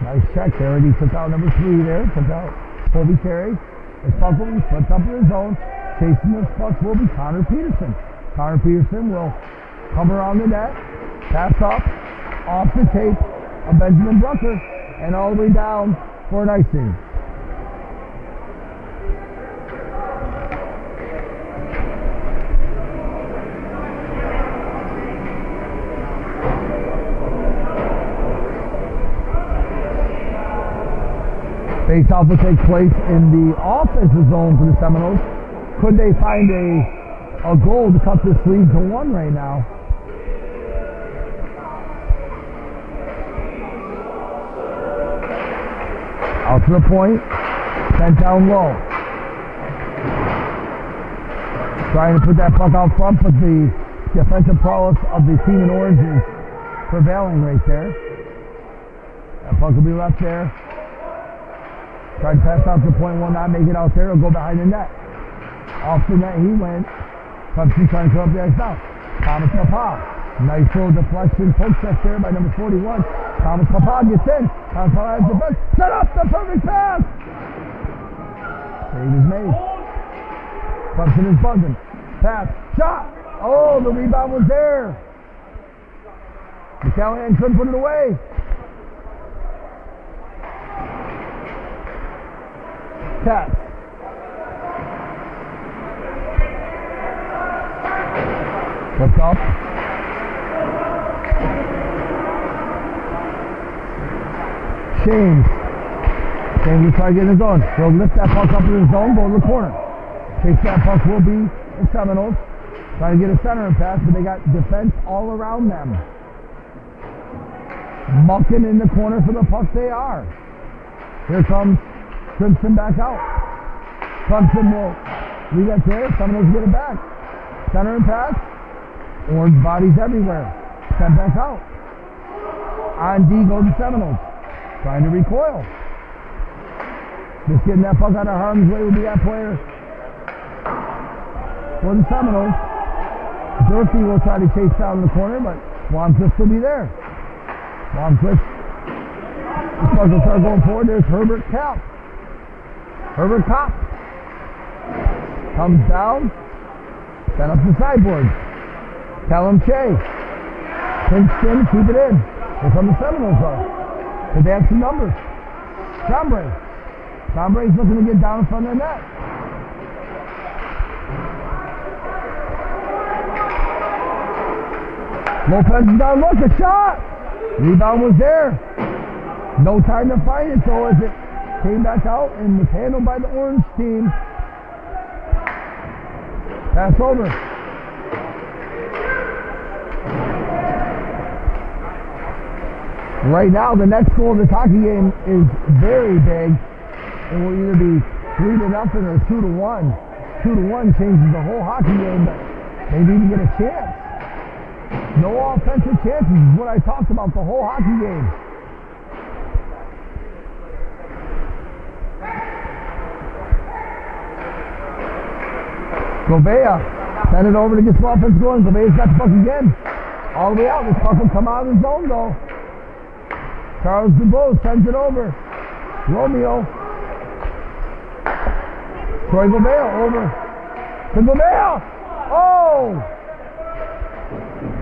Nice check there. He took out number three there. Took out Colby Carey. This puck will be flipped up in his zone. Chasing this puck will be Connor Peterson. Connor Peterson will come around the net. Pass up. Off the tape of Benjamin Brucker. And all the way down for an icing. Face-off will take place in the offensive zone for the Seminoles. Could they find a, a goal to cut this lead to one right now? Out to the point, sent down low. Trying to put that puck out front, but the defensive prowess of the team in orange is prevailing right there. That puck will be left there. Tried to pass out to point, will not make it out there. He'll go behind the net. Off the net he went. Clemson trying to come up the ice now. Thomas Papa. Nice little deflection. Poke check there by number 41. Thomas Papa gets in. Thomas Papa has the best. Set up the perfect pass. Save is made. Clemson is buzzing. Pass. Shot. Oh, the rebound was there. McCallahan couldn't put it away. Cats. What's up? James. James will try to get in the zone. He'll lift that puck up in the zone, go to the corner. Chase that puck will be the Seminoles. Trying to get a center and pass, but they got defense all around them. Mucking in the corner for the puck they are. Here comes Clemson back out. Clemson will that there. Seminoles get it back. Center and pass. Orange bodies everywhere. Sent back out. On D goes the Seminoles. Trying to recoil. Just getting that puck out of harm's way will be that player. For the Seminoles. Durfee will try to chase down in the corner, but Blomquist will be there. Blomquist. The puck will start going forward. There's Herbert Kopp. Herbert Kopp comes down, set up the sideboard. Callum Shea. Princeton, keep it in. Here come the Seminoles though. They have some numbers. Chambray. Chambray's looking to get down in front of the net. Lopez is down, look, a shot! Rebound was there. No time to fight it, so is it came back out and was handled by the orange team. Pass over. Right now, the next goal of this hockey game is very big. It will either be three to nothing or two to one. Two to one changes the whole hockey game, but they need to get a chance. No offensive chances is what I talked about the whole hockey game. Gouveia. Send it over to get some offense going. Gouveia's got the puck again. All the way out. This puck will come out of the zone, though. Charles Dubois sends it over. Romeo. Troy Gouveia over. To Gouveia! Oh!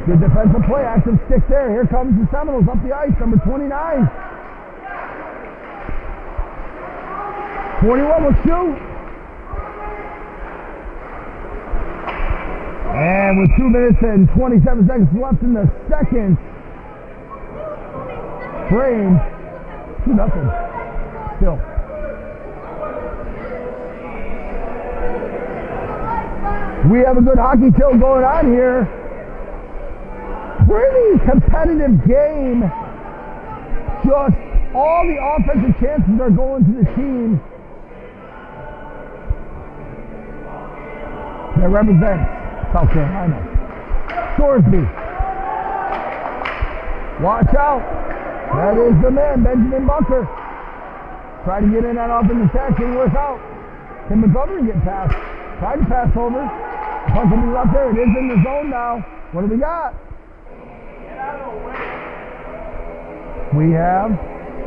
Good defensive play. Active stick there. Here comes the Seminoles up the ice. Number 29. 41 will shoot. And with 2 minutes and 27 seconds left in the second frame, 2 nothing. Still. We have a good hockey tilt going on here. Pretty competitive game. Just all the offensive chances are going to the team that represents South Carolina. Shoresby. Watch out. That is the man, Benjamin Bucker. Try to get in that offensive didn't work out. Can McGovern get past? Try to pass over. Will be left there. It is in the zone now. What do we got? We have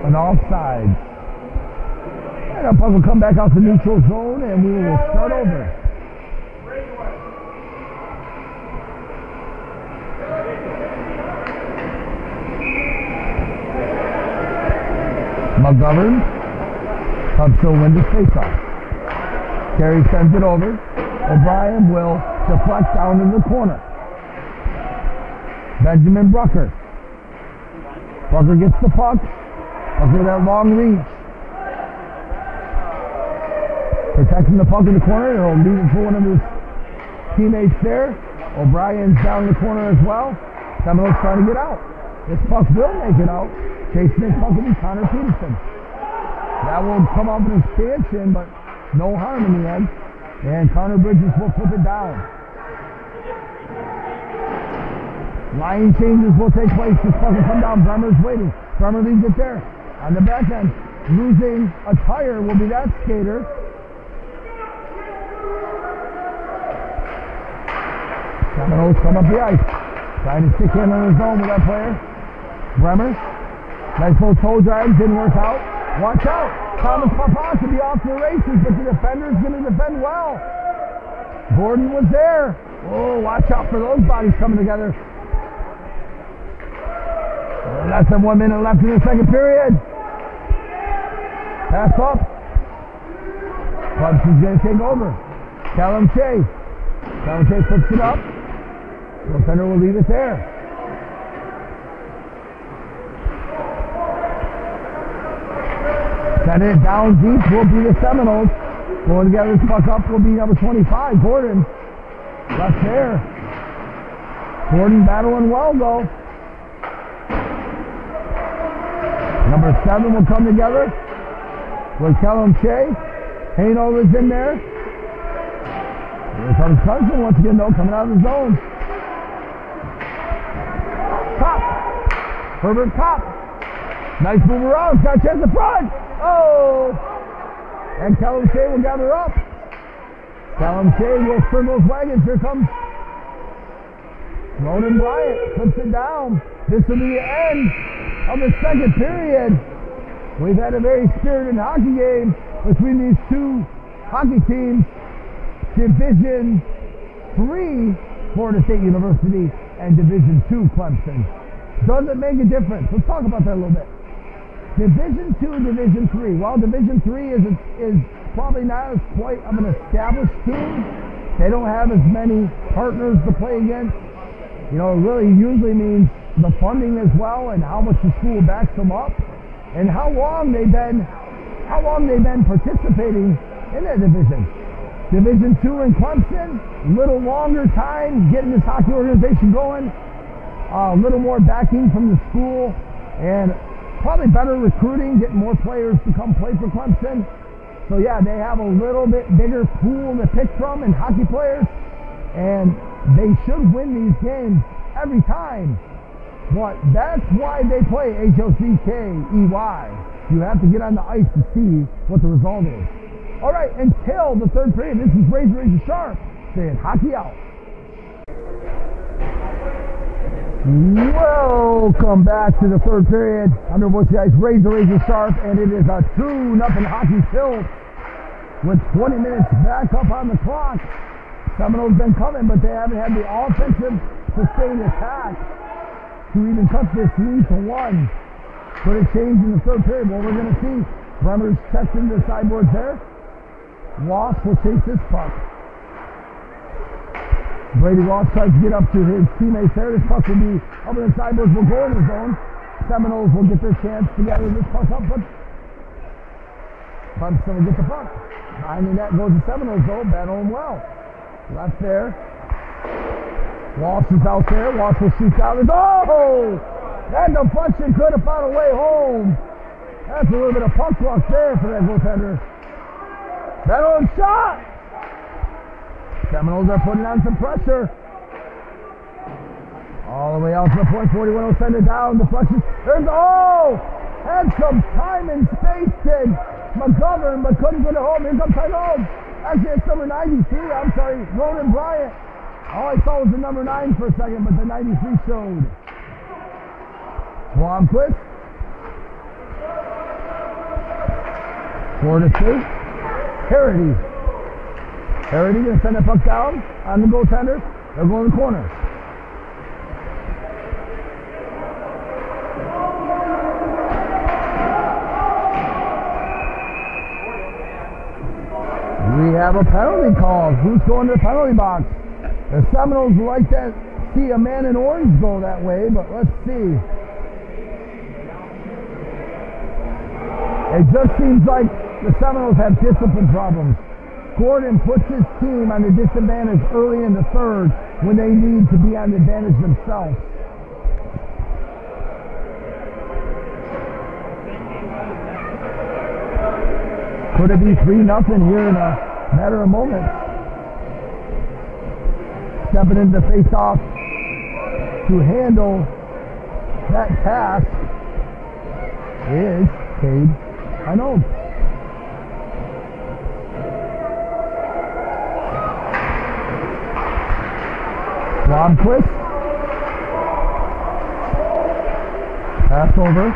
an offside. And our puck will come back out to neutral zone and we will start over. McGovern comes to win the faceoff. Terry sends it over. O'Brien will deflect down in the corner. Benjamin Brucker. Brucker gets the puck. Brucker that long reach. Protecting the puck in the corner. He'll leave it for one of his teammates there. O'Brien's down in the corner as well. Seminoles trying to get out. This puck will make it out. Chasing this puck will Connor Peterson. That will come off an expansion, but no harm in the end. And Connor Bridges will flip it down. Line changes will take place. This puck will come down. Bremer's waiting. Bremer leaves it there. On the back end. Losing a tire will be that skater. Seminoles come up the ice. Trying to stick him in his zone with that player. Bremer. Nice little toe drive. Didn't work out. Watch out. Thomas Papa could be off to the races, but the defender's going to defend well. Gordon was there. Oh, watch out for those bodies coming together. Less than one minute left in the second period. Pass up. Clemson's going to take over. Callum Shea. Callum Shea puts it up. The defender will leave it there. Send it down deep will be the Seminoles. Going to get this up will be number 25, Gordon. Left there. Gordon battling well though. Number seven will come together with Callum Shea. Is in there. Here comes Clemson once again though, coming out of the zone. Kopp. Herbert Kopp. Nice move around. Chance in front. Oh! And Callum Shea will gather up. Callum Shea will spin those wagons. Here comes Ronan Bryant. Puts it down. This will be the end of the second period. We've had a very spirited hockey game between these two hockey teams. Division 3 Florida State University and Division 2 Clemson. Does it make a difference? Let's talk about that a little bit. Division two and Division three. Well, Division three is is probably not as quite of an established team, they don't have as many partners to play against. You know, it really usually means the funding as well and how much the school backs them up and how long they've been how long they've been participating in that division. Division two in Clemson, a little longer time getting this hockey organization going, a little more backing from the school, and probably better recruiting, getting more players to come play for Clemson. So yeah, they have a little bit bigger pool to pick from in hockey players, and they should win these games every time. But that's why they play H-O-C-K-E-Y. You have to get on the ice to see what the result is. All right, until the third period, this is Razor Razor Sharp nothing. Hockey out. Welcome back to the third period. I'm Under Boise Ice Razor Razor Sharp, and it is a 2 nothing hockey tilt with 20 minutes back up on the clock. Seminoles been coming, but they haven't had the offensive sustained attack to even cut this lead to one. But it change in the third period? Well, we're going to see. Bremer's testing the sideboards there. Ross will chase this puck. Brady Ross tries to get up to his teammates there. This puck will be up in the sideboards, will go in the zone. Seminoles will get their chance to gather this puck up, but Clemson will get the puck. Behind the net goes the Seminoles though, battling well. Left there. Walsh is out there. Walsh will shoot down. Oh! That deflection could have found a way home. That's a little bit of puck luck there for that goaltender. That Battle shot! Seminoles are putting on some pressure. All the way out to the point. 41 will send it down. Deflection. There's, oh! Had some time and space to McGovern, but couldn't get it home. Here comes Tyrone. Actually, it's number 93. I'm sorry, Ronan Bryant. All I saw was the number 9 for a second, but the 93 showed. Blomquist. Four to two. Harity. Harity gonna send that puck down on the goaltender. They're going in the corner. We have a penalty call. Who's going to the penalty box? The Seminoles like that see a man in orange go that way, but let's see. It just seems like the Seminoles have discipline problems. Gordon puts his team on the disadvantage early in the third when they need to be on the advantage themselves. Could it be 3 nothing here in a matter of moments? Stepping into face off to handle that task is Cade I know. Blomquist. Pass over.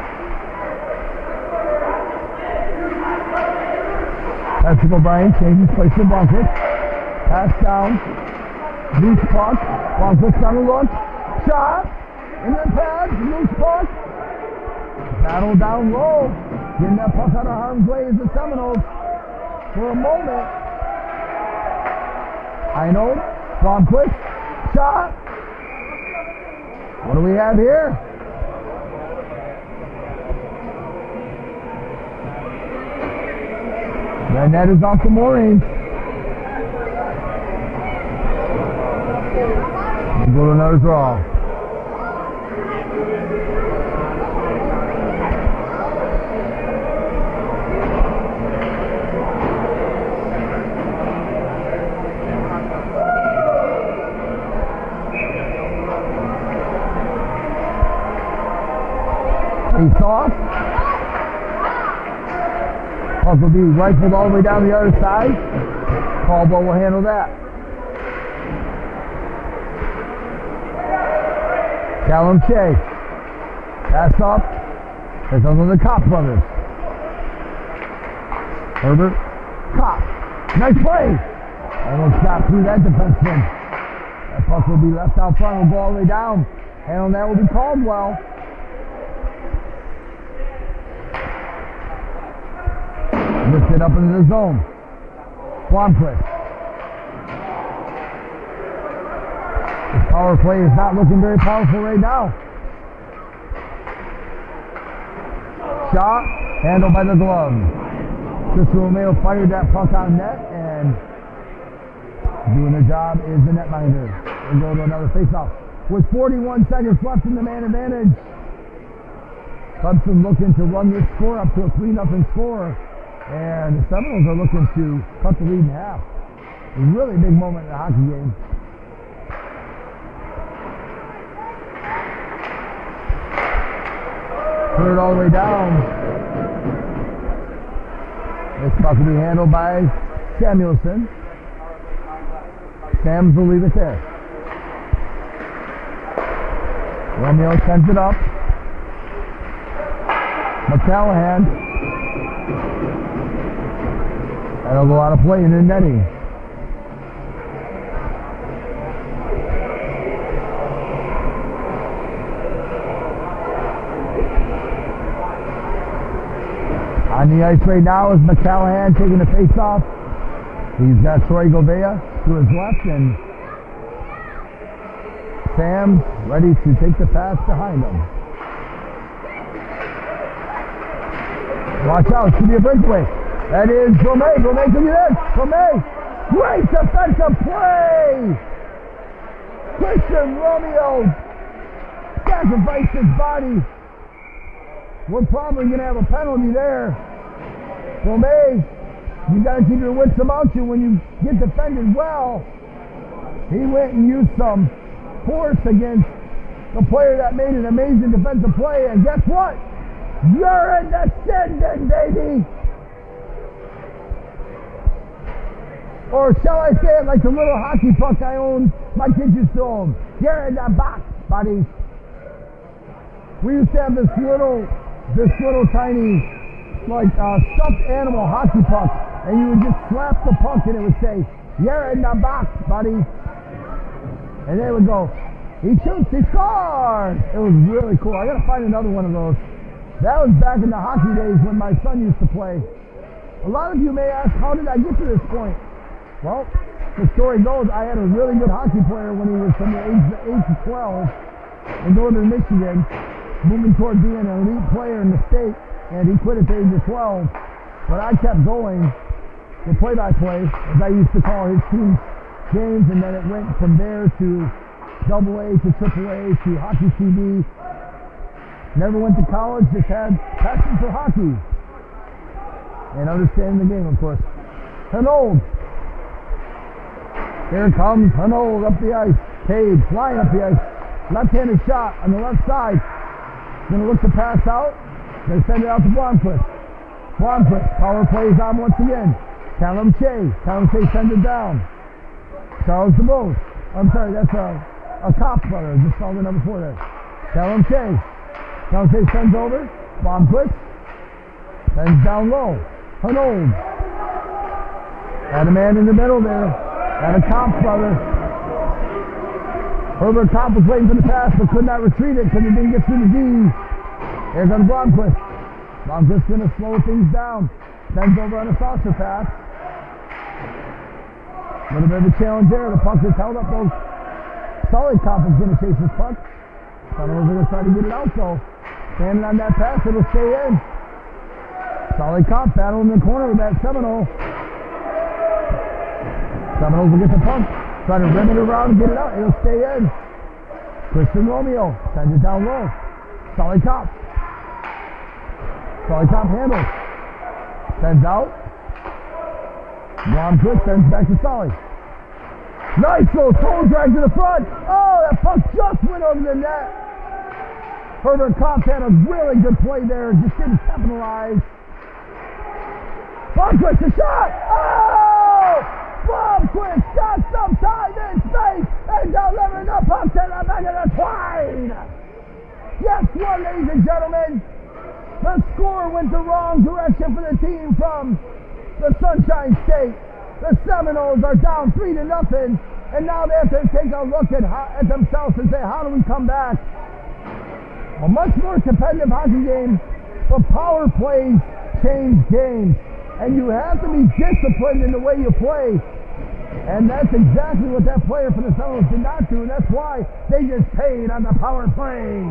Patrick O'Brien changes place to Blomquist. Pass down. Loose puck. Blomquist on the look. Shot. In the pads. Loose puck. Battle down low. Getting that puck out of harm's way is the Seminoles. For a moment. I know. Blomquist. Shot. What do we have here? The net is off the mooring. We'll go to another draw. Face off. Puck will be rifled all the way down the other side. Caldwell will handle that. Callum Shea. Pass off. One of the Kopp brothers. Herbert. Kopp. Nice play. Almost got through that defenseman. That puck will be left out front. Will go all the way down. Handling that will be Caldwell. Up into the zone. Blomquist. This power play is not looking very powerful right now. Shot, handled by the glove. Cicero Romeo fired that puck on net and doing the job is the netminder. We'll go to another faceoff. With 41 seconds left in the man advantage. Clemson looking to run this score up to a 3 0 score. And the Seminoles are looking to cut the lead in half. A really big moment in the hockey game. Put it all the way down. This puck will be handled by Samuelson. Sam's will leave it there. Romeo sends it up. McCallahan. That'll go out of play in the. On the ice right now is McCallahan taking the face off. He's got Troy Gouveia to his left and Sam ready to take the pass behind him. Watch out, should be a breakaway. That is Brome. Brome can get in. Brome. Great defensive play. Christian Romeo sacrificed his body. We're probably going to have a penalty there. Brome, you got to keep your wits about you when you get defended well. He went and used some force against the player that made an amazing defensive play. And guess what? You're in the baby. Or shall I say it like the little hockey puck I own my kids used to own? In the box, buddy. We used to have this little, this little tiny, like uh, stuffed animal hockey puck, and you would just slap the puck and it would say, "You're in the box, buddy." And they would go, "He shoots, he scores!" It was really cool. I gotta find another one of those. That was back in the hockey days when my son used to play. A lot of you may ask, how did I get to this point? Well, the story goes, I had a really good hockey player when he was from the age, the age of 12 in northern Michigan, moving toward being an elite player in the state, and he quit at the age of 12. But I kept going the play-by-play, as I used to call his team's games, and then it went from there to double A to triple A to hockey TV. Never went to college, just had passion for hockey. And understanding the game, of course. Heinold here comes Heinold up the ice. Cade flying up the ice. Left-handed shot on the left side. Gonna look to pass out. They send it out to Blomquist. Blomquist, power plays on once again. Callum Shea. Callum Shea sends it down. Charles DeBose. I'm sorry, that's a, a Kopp brother. Just saw the number four there. Callum Shea. Callum Shea sends over. Blomquist. Sends down low. Heinold. Had a man in the middle there. And a Kopp brother. Herbert Kopp was waiting for the pass but could not retrieve it because he didn't get through the D. Here comes Blomquist. Blomquist going to slow things down. Sends over on a saucer pass. A little bit of a challenge there. The puck is held up though. Solid Kopp is going to chase this puck. Are going to try to get it out though. Standing on that pass, it'll stay in. Solid Kopp battling in the corner with that Seminole. Seminoles will get the puck. Try to rim it around get it out. It'll stay in. Christian Romeo sends it down low. Solid top. Solid top handles. Sends out. Blomquist sends back to Solid. Nice little toe drag to the front. Oh, that puck just went over the net. Herbert Kopp had a really good play there. Just didn't capitalize. Blomquist, a shot. Oh! Blomquist got some time in space and delivering the puck to the back of the twine. Yes, what, ladies and gentlemen? The score went the wrong direction for the team from the Sunshine State. The Seminoles are down three to nothing, and now they have to take a look at, at themselves and say, how do we come back? A much more competitive hockey game, but power plays change games. And you have to be disciplined in the way you play. And that's exactly what that player for the Seminoles did not do, and that's why they just paid on the power play.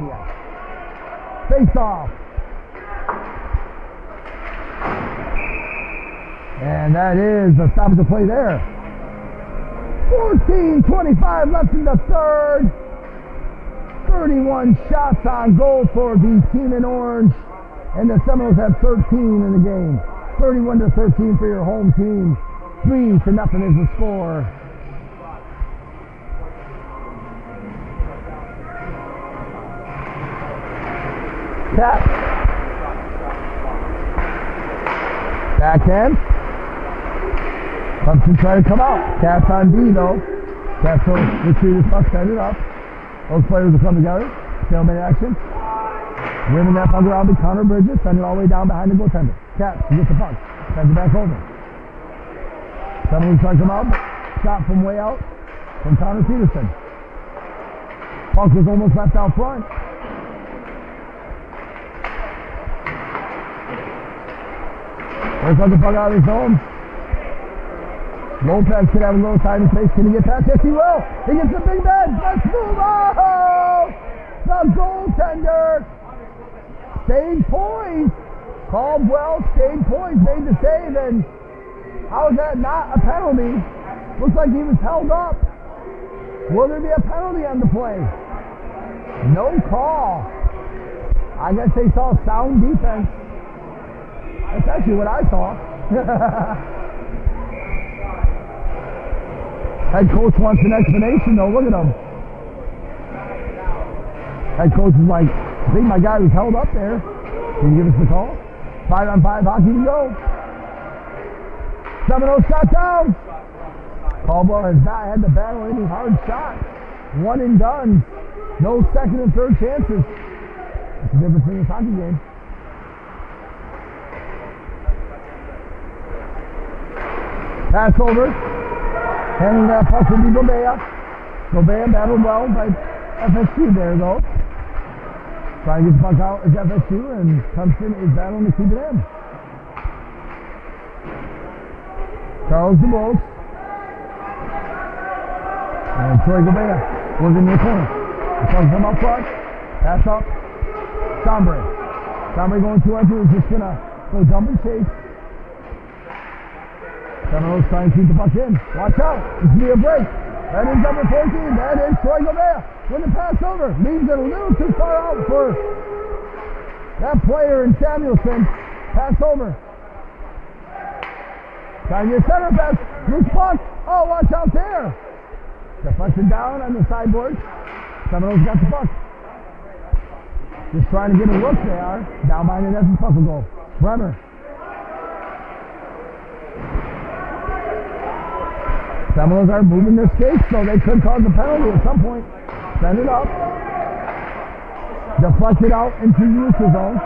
Face off. And that is the stop of the play there. 14-25 left in the third. 31 shots on goal for the team in orange. And the Seminoles have 13 in the game. 31 to 13 for your home team. Three to nothing is the score. Tap. Backhand. Thompson trying to come out. Cats on D though. Castle retrieves puck, send it up. Those players will come together. Stalemate action. Winning that puck around the Connor Bridges, send it all the way down behind the goaltender. Caps gets the puck, sends it back over. Trying to come out, shot from way out from Connor Peterson. Puck was almost left out front. There's the puck out of his zone. Lopez could have a little time and space. Can he get past? Yes, he will. He gets the big man. Let's move on. The goaltender stayed poised. Caldwell stayed poised, made the save, and how is that not a penalty? Looks like he was held up. Will there be a penalty on the play? No call. I guess they saw sound defense. That's actually what I saw. Head coach wants an explanation though. Look at him. Head coach is like, I think my guy was held up there. Can you give us the call? Five on five hockey to go. 7-0 shot down. Caldwell has not had to battle any hard shots. One and done. No second and third chances. That's the difference in this hockey game. Pass over. That uh, puck to Gouveia. Gouveia battled well by FSU there though. Trying to get the puck out is FSU and Thompson is battling to keep it in. Charles DeBose. And Troy Gouveia working in the corner. Puck from up front. Pass up. Chambray. Chambray going two on is just gonna go dump and chase. Seminole trying to keep the puck in. Watch out. This will be a break. That is number 14. That is Troy Gouveia. When the pass over. Leaves it a little too far out for that player in Samuelson. Pass over. Trying your center pass. Loose puck. Oh, watch out there. Deflected down on the sideboard. Seminoles got the puck. Just trying to get a look they are. Down by the net and puck will go. Bremer. Seminoles are moving their skates, so they could cause a penalty at some point. Send it up. Deflected out into Usa zone.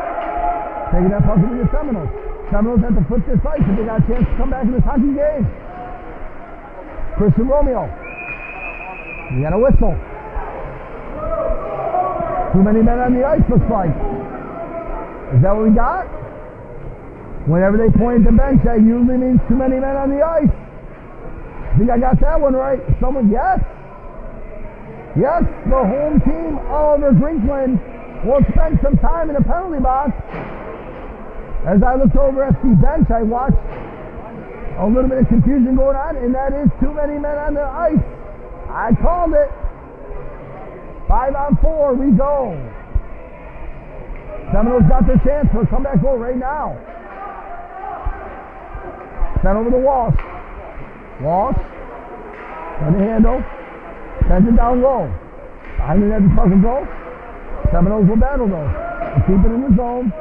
Taking that puck into the Seminoles. Seminoles have to flip this ice if they got a chance to come back in this hockey game. Christian Romeo. We got a whistle. Too many men on the ice, looks like. Is that what we got? Whenever they point at the bench, that usually means too many men on the ice. Think I got that one right. Someone, yes. Yes, the home team, Oliver Grinkland, will spend some time in the penalty box. As I looked over at the bench, I watched a little bit of confusion going on, and that is too many men on the ice. I called it. Five on four, we go. Seminoles got their chance for a comeback goal right now. Sent over to Walsh. Walsh. On the handle. Sends it down low. Behind the net is fucking goal. Seminoles will battle though. Keep it in the zone.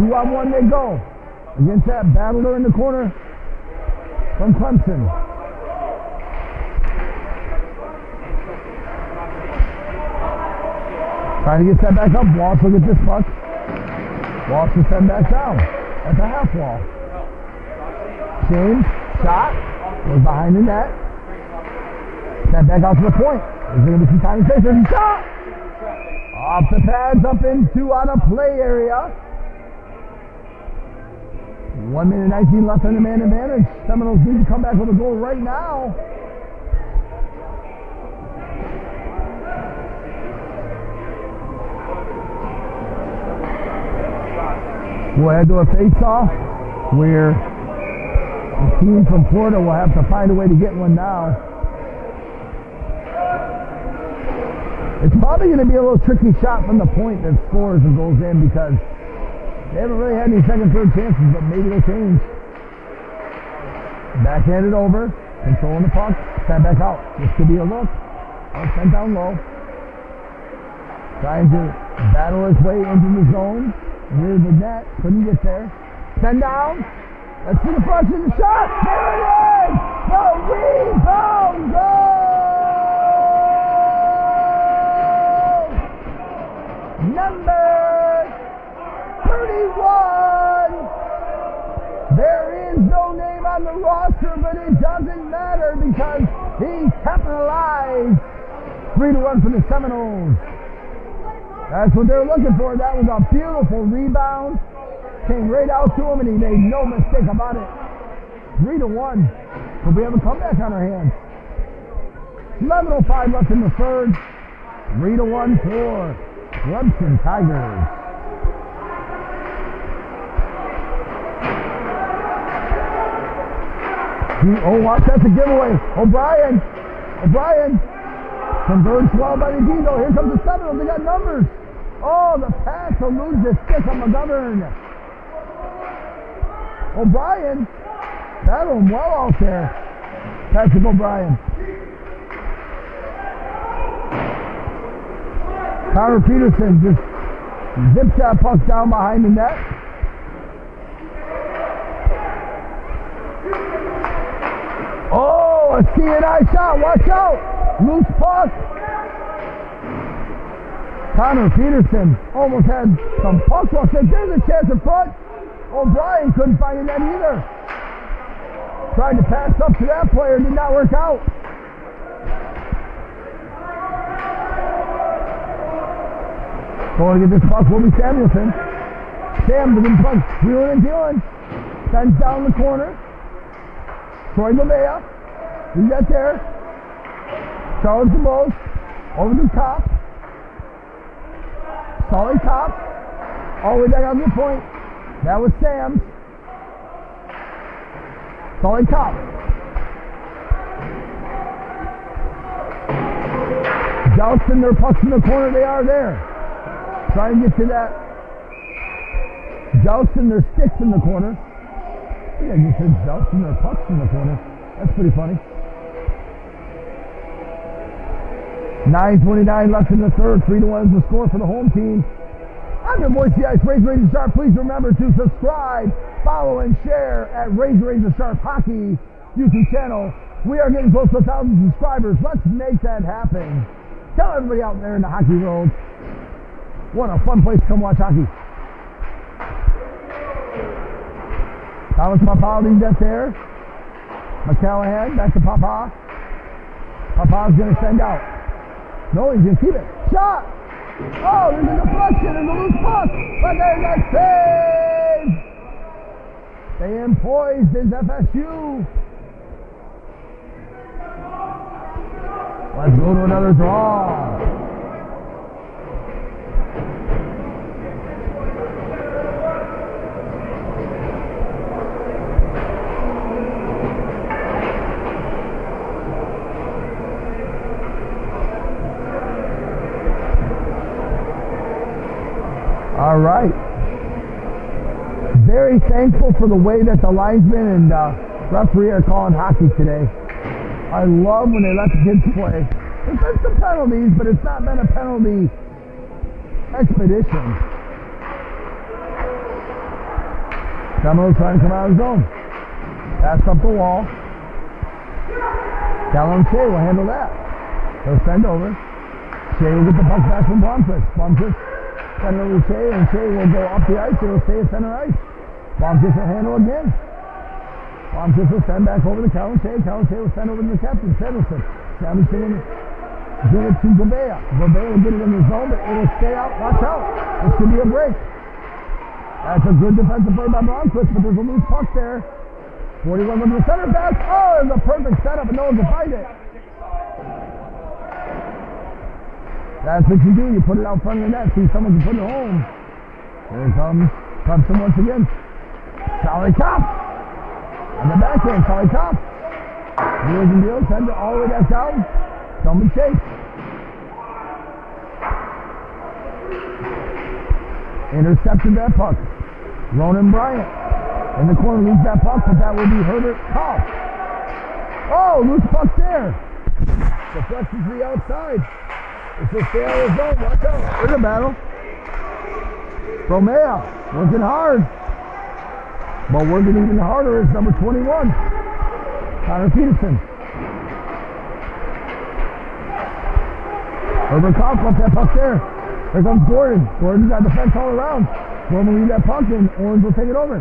Two on one they go. Against that battler in the corner from Clemson. Trying to get set back up. Walsh will get this puck. Walsh is sent back down. That's a half wall. James, shot, was behind the net. Sent back out to the point. There's going to be some time shot! Off the pads, up into on a play area. One minute 19 left on the man advantage. Seminoles need to come back with a goal right now. We'll head to a face-off where the team from Florida will have to find a way to get one now. It's probably going to be a little tricky shot from the point that scores and goes in because they haven't really had any second, third chances, but maybe they'll change. Backhanded over, controlling the puck, sent back out. This could be a look. Sent down low. Trying to battle his way into the zone. Near the net, couldn't get there. Send down. Let's see the punch in the shot. There it is! The because he capitalized. Three to one for the Seminoles. That's what they're looking for. That was a beautiful rebound. Came right out to him, and he made no mistake about it. Three to one. But we have a comeback on our hands. 11.05 left in the third. Three to one for Clemson Tigers. Oh, watch that's a giveaway. O'Brien. O'Brien. Converts well by the Dino. Here comes the Seminoles. They got numbers. Oh, the pass lose the stick on McGovern. O'Brien. Battle him well out there. Patrick O'Brien. Connor Peterson just zips that puck down behind the net. Oh, a CNI shot. Watch out. Loose puck. Connor Peterson almost had some puck luck. There's a chance in front. O'Brien couldn't find a net either. Tried to pass up to that player, did not work out. Going to get this puck will be Samuelson. Sam begins puck, wheeling and dealing. Sends down the corner. Troy Gouveia. He's got there. Charles DeBose. Over the top. Solid top. All the way back to the point. That was Sam's. Solid top. Jousting their pucks in the corner. They are there. Try and get to that. Jousting their sticks in the corner. Yeah, you said jousting their pucks in the corner. That's pretty funny. 9.29 left in the third. 3 to 1 is the score for the home team. I'm your Boise Ice Razor Razor Sharp. Please remember to subscribe, follow, and share at Razor Razor Sharp Hockey YouTube channel. We are getting close to a thousand subscribers. Let's make that happen. Tell everybody out there in the hockey world what a fun place to come watch hockey. Thomas Papa leads that there. McCallahan back to Papa. Papa's going to send out. No, he's to keep it. Shot! Oh, there's a deflection. There's a loose puck. But there's a save! Staying poised is FSU. Let's go to another draw. All right. Very thankful for the way that the linesman and uh, referee are calling hockey today. I love when they let the kids play. There's been some penalties, but it's not been a penalty expedition. Seminoles trying to come out of zone. Pass up the wall. Callum Shea will handle that. He'll send over. Shea will get the puck back from Blomquist. Blomquist over Shea, and Shea will go up the ice. It'll stay at center ice. Blomquist will handle again. Bob Blomquist will send back over to Callum Shea. Callum Shea will send over to the captain. Samuelson will give it to Gouveia. Gouveia will get it in the zone, but it'll stay out. Watch out. This could be a break. That's a good defensive play by Blomquist, but there's a loose puck there. 41 with the center pass. Oh, it's a perfect setup, and no one can find it. That's what you do. You put it out front of the net. See someone can put it home. Here comes Clemson once again. Solid top. On the backhand, solid top. Wheels and deals. Send it all the way back down. Someone chase. Intercepted that puck. Ronan Bryant in the corner loses that puck, but that will be Herbert Kopp. Oh, loose puck there. Deflections to the outside. It's a of zone. Watch out. There's a battle. Romeo working hard. But working even harder is number 21. Connor Peterson. Herbert Kopp left that puck there. Here comes Gordon. Gordon's got defense all around. Gordon will leave that puck and Orange will take it over.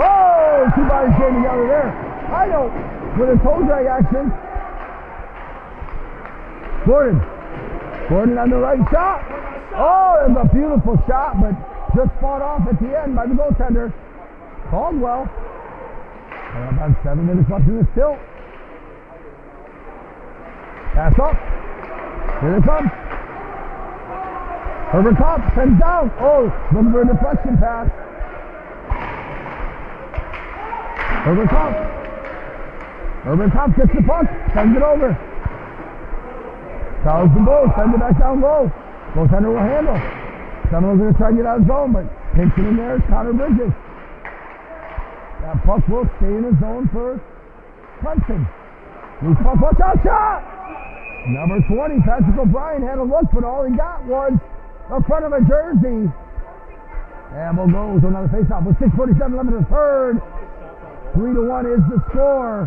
Oh, two bodies came together there. I don't with a toe drag action. Gordon. Gordon on the right shot. Oh, it was a beautiful shot, but just fought off at the end by the goaltender. Caldwell. About seven minutes left in the tilt. Pass up. Here it comes. Herbert Kopp sends down. Oh, looking for a deflection pass. Herbert Kopp. Herbert Kopp gets the puck, sends it over. Charles the ball, sends it back down low. Goaltender will handle. Seminoles going to try to get out of zone, but pinching in there is Connor Bridges. That puck will stay in the zone for Clemson. Loose puck, watch out, shot! Number 20, Patrick O'Brien had a look, but all he got was the front of a jersey. And we'll go to another faceoff with 6.47 left in the third. 3 to 1 is the score.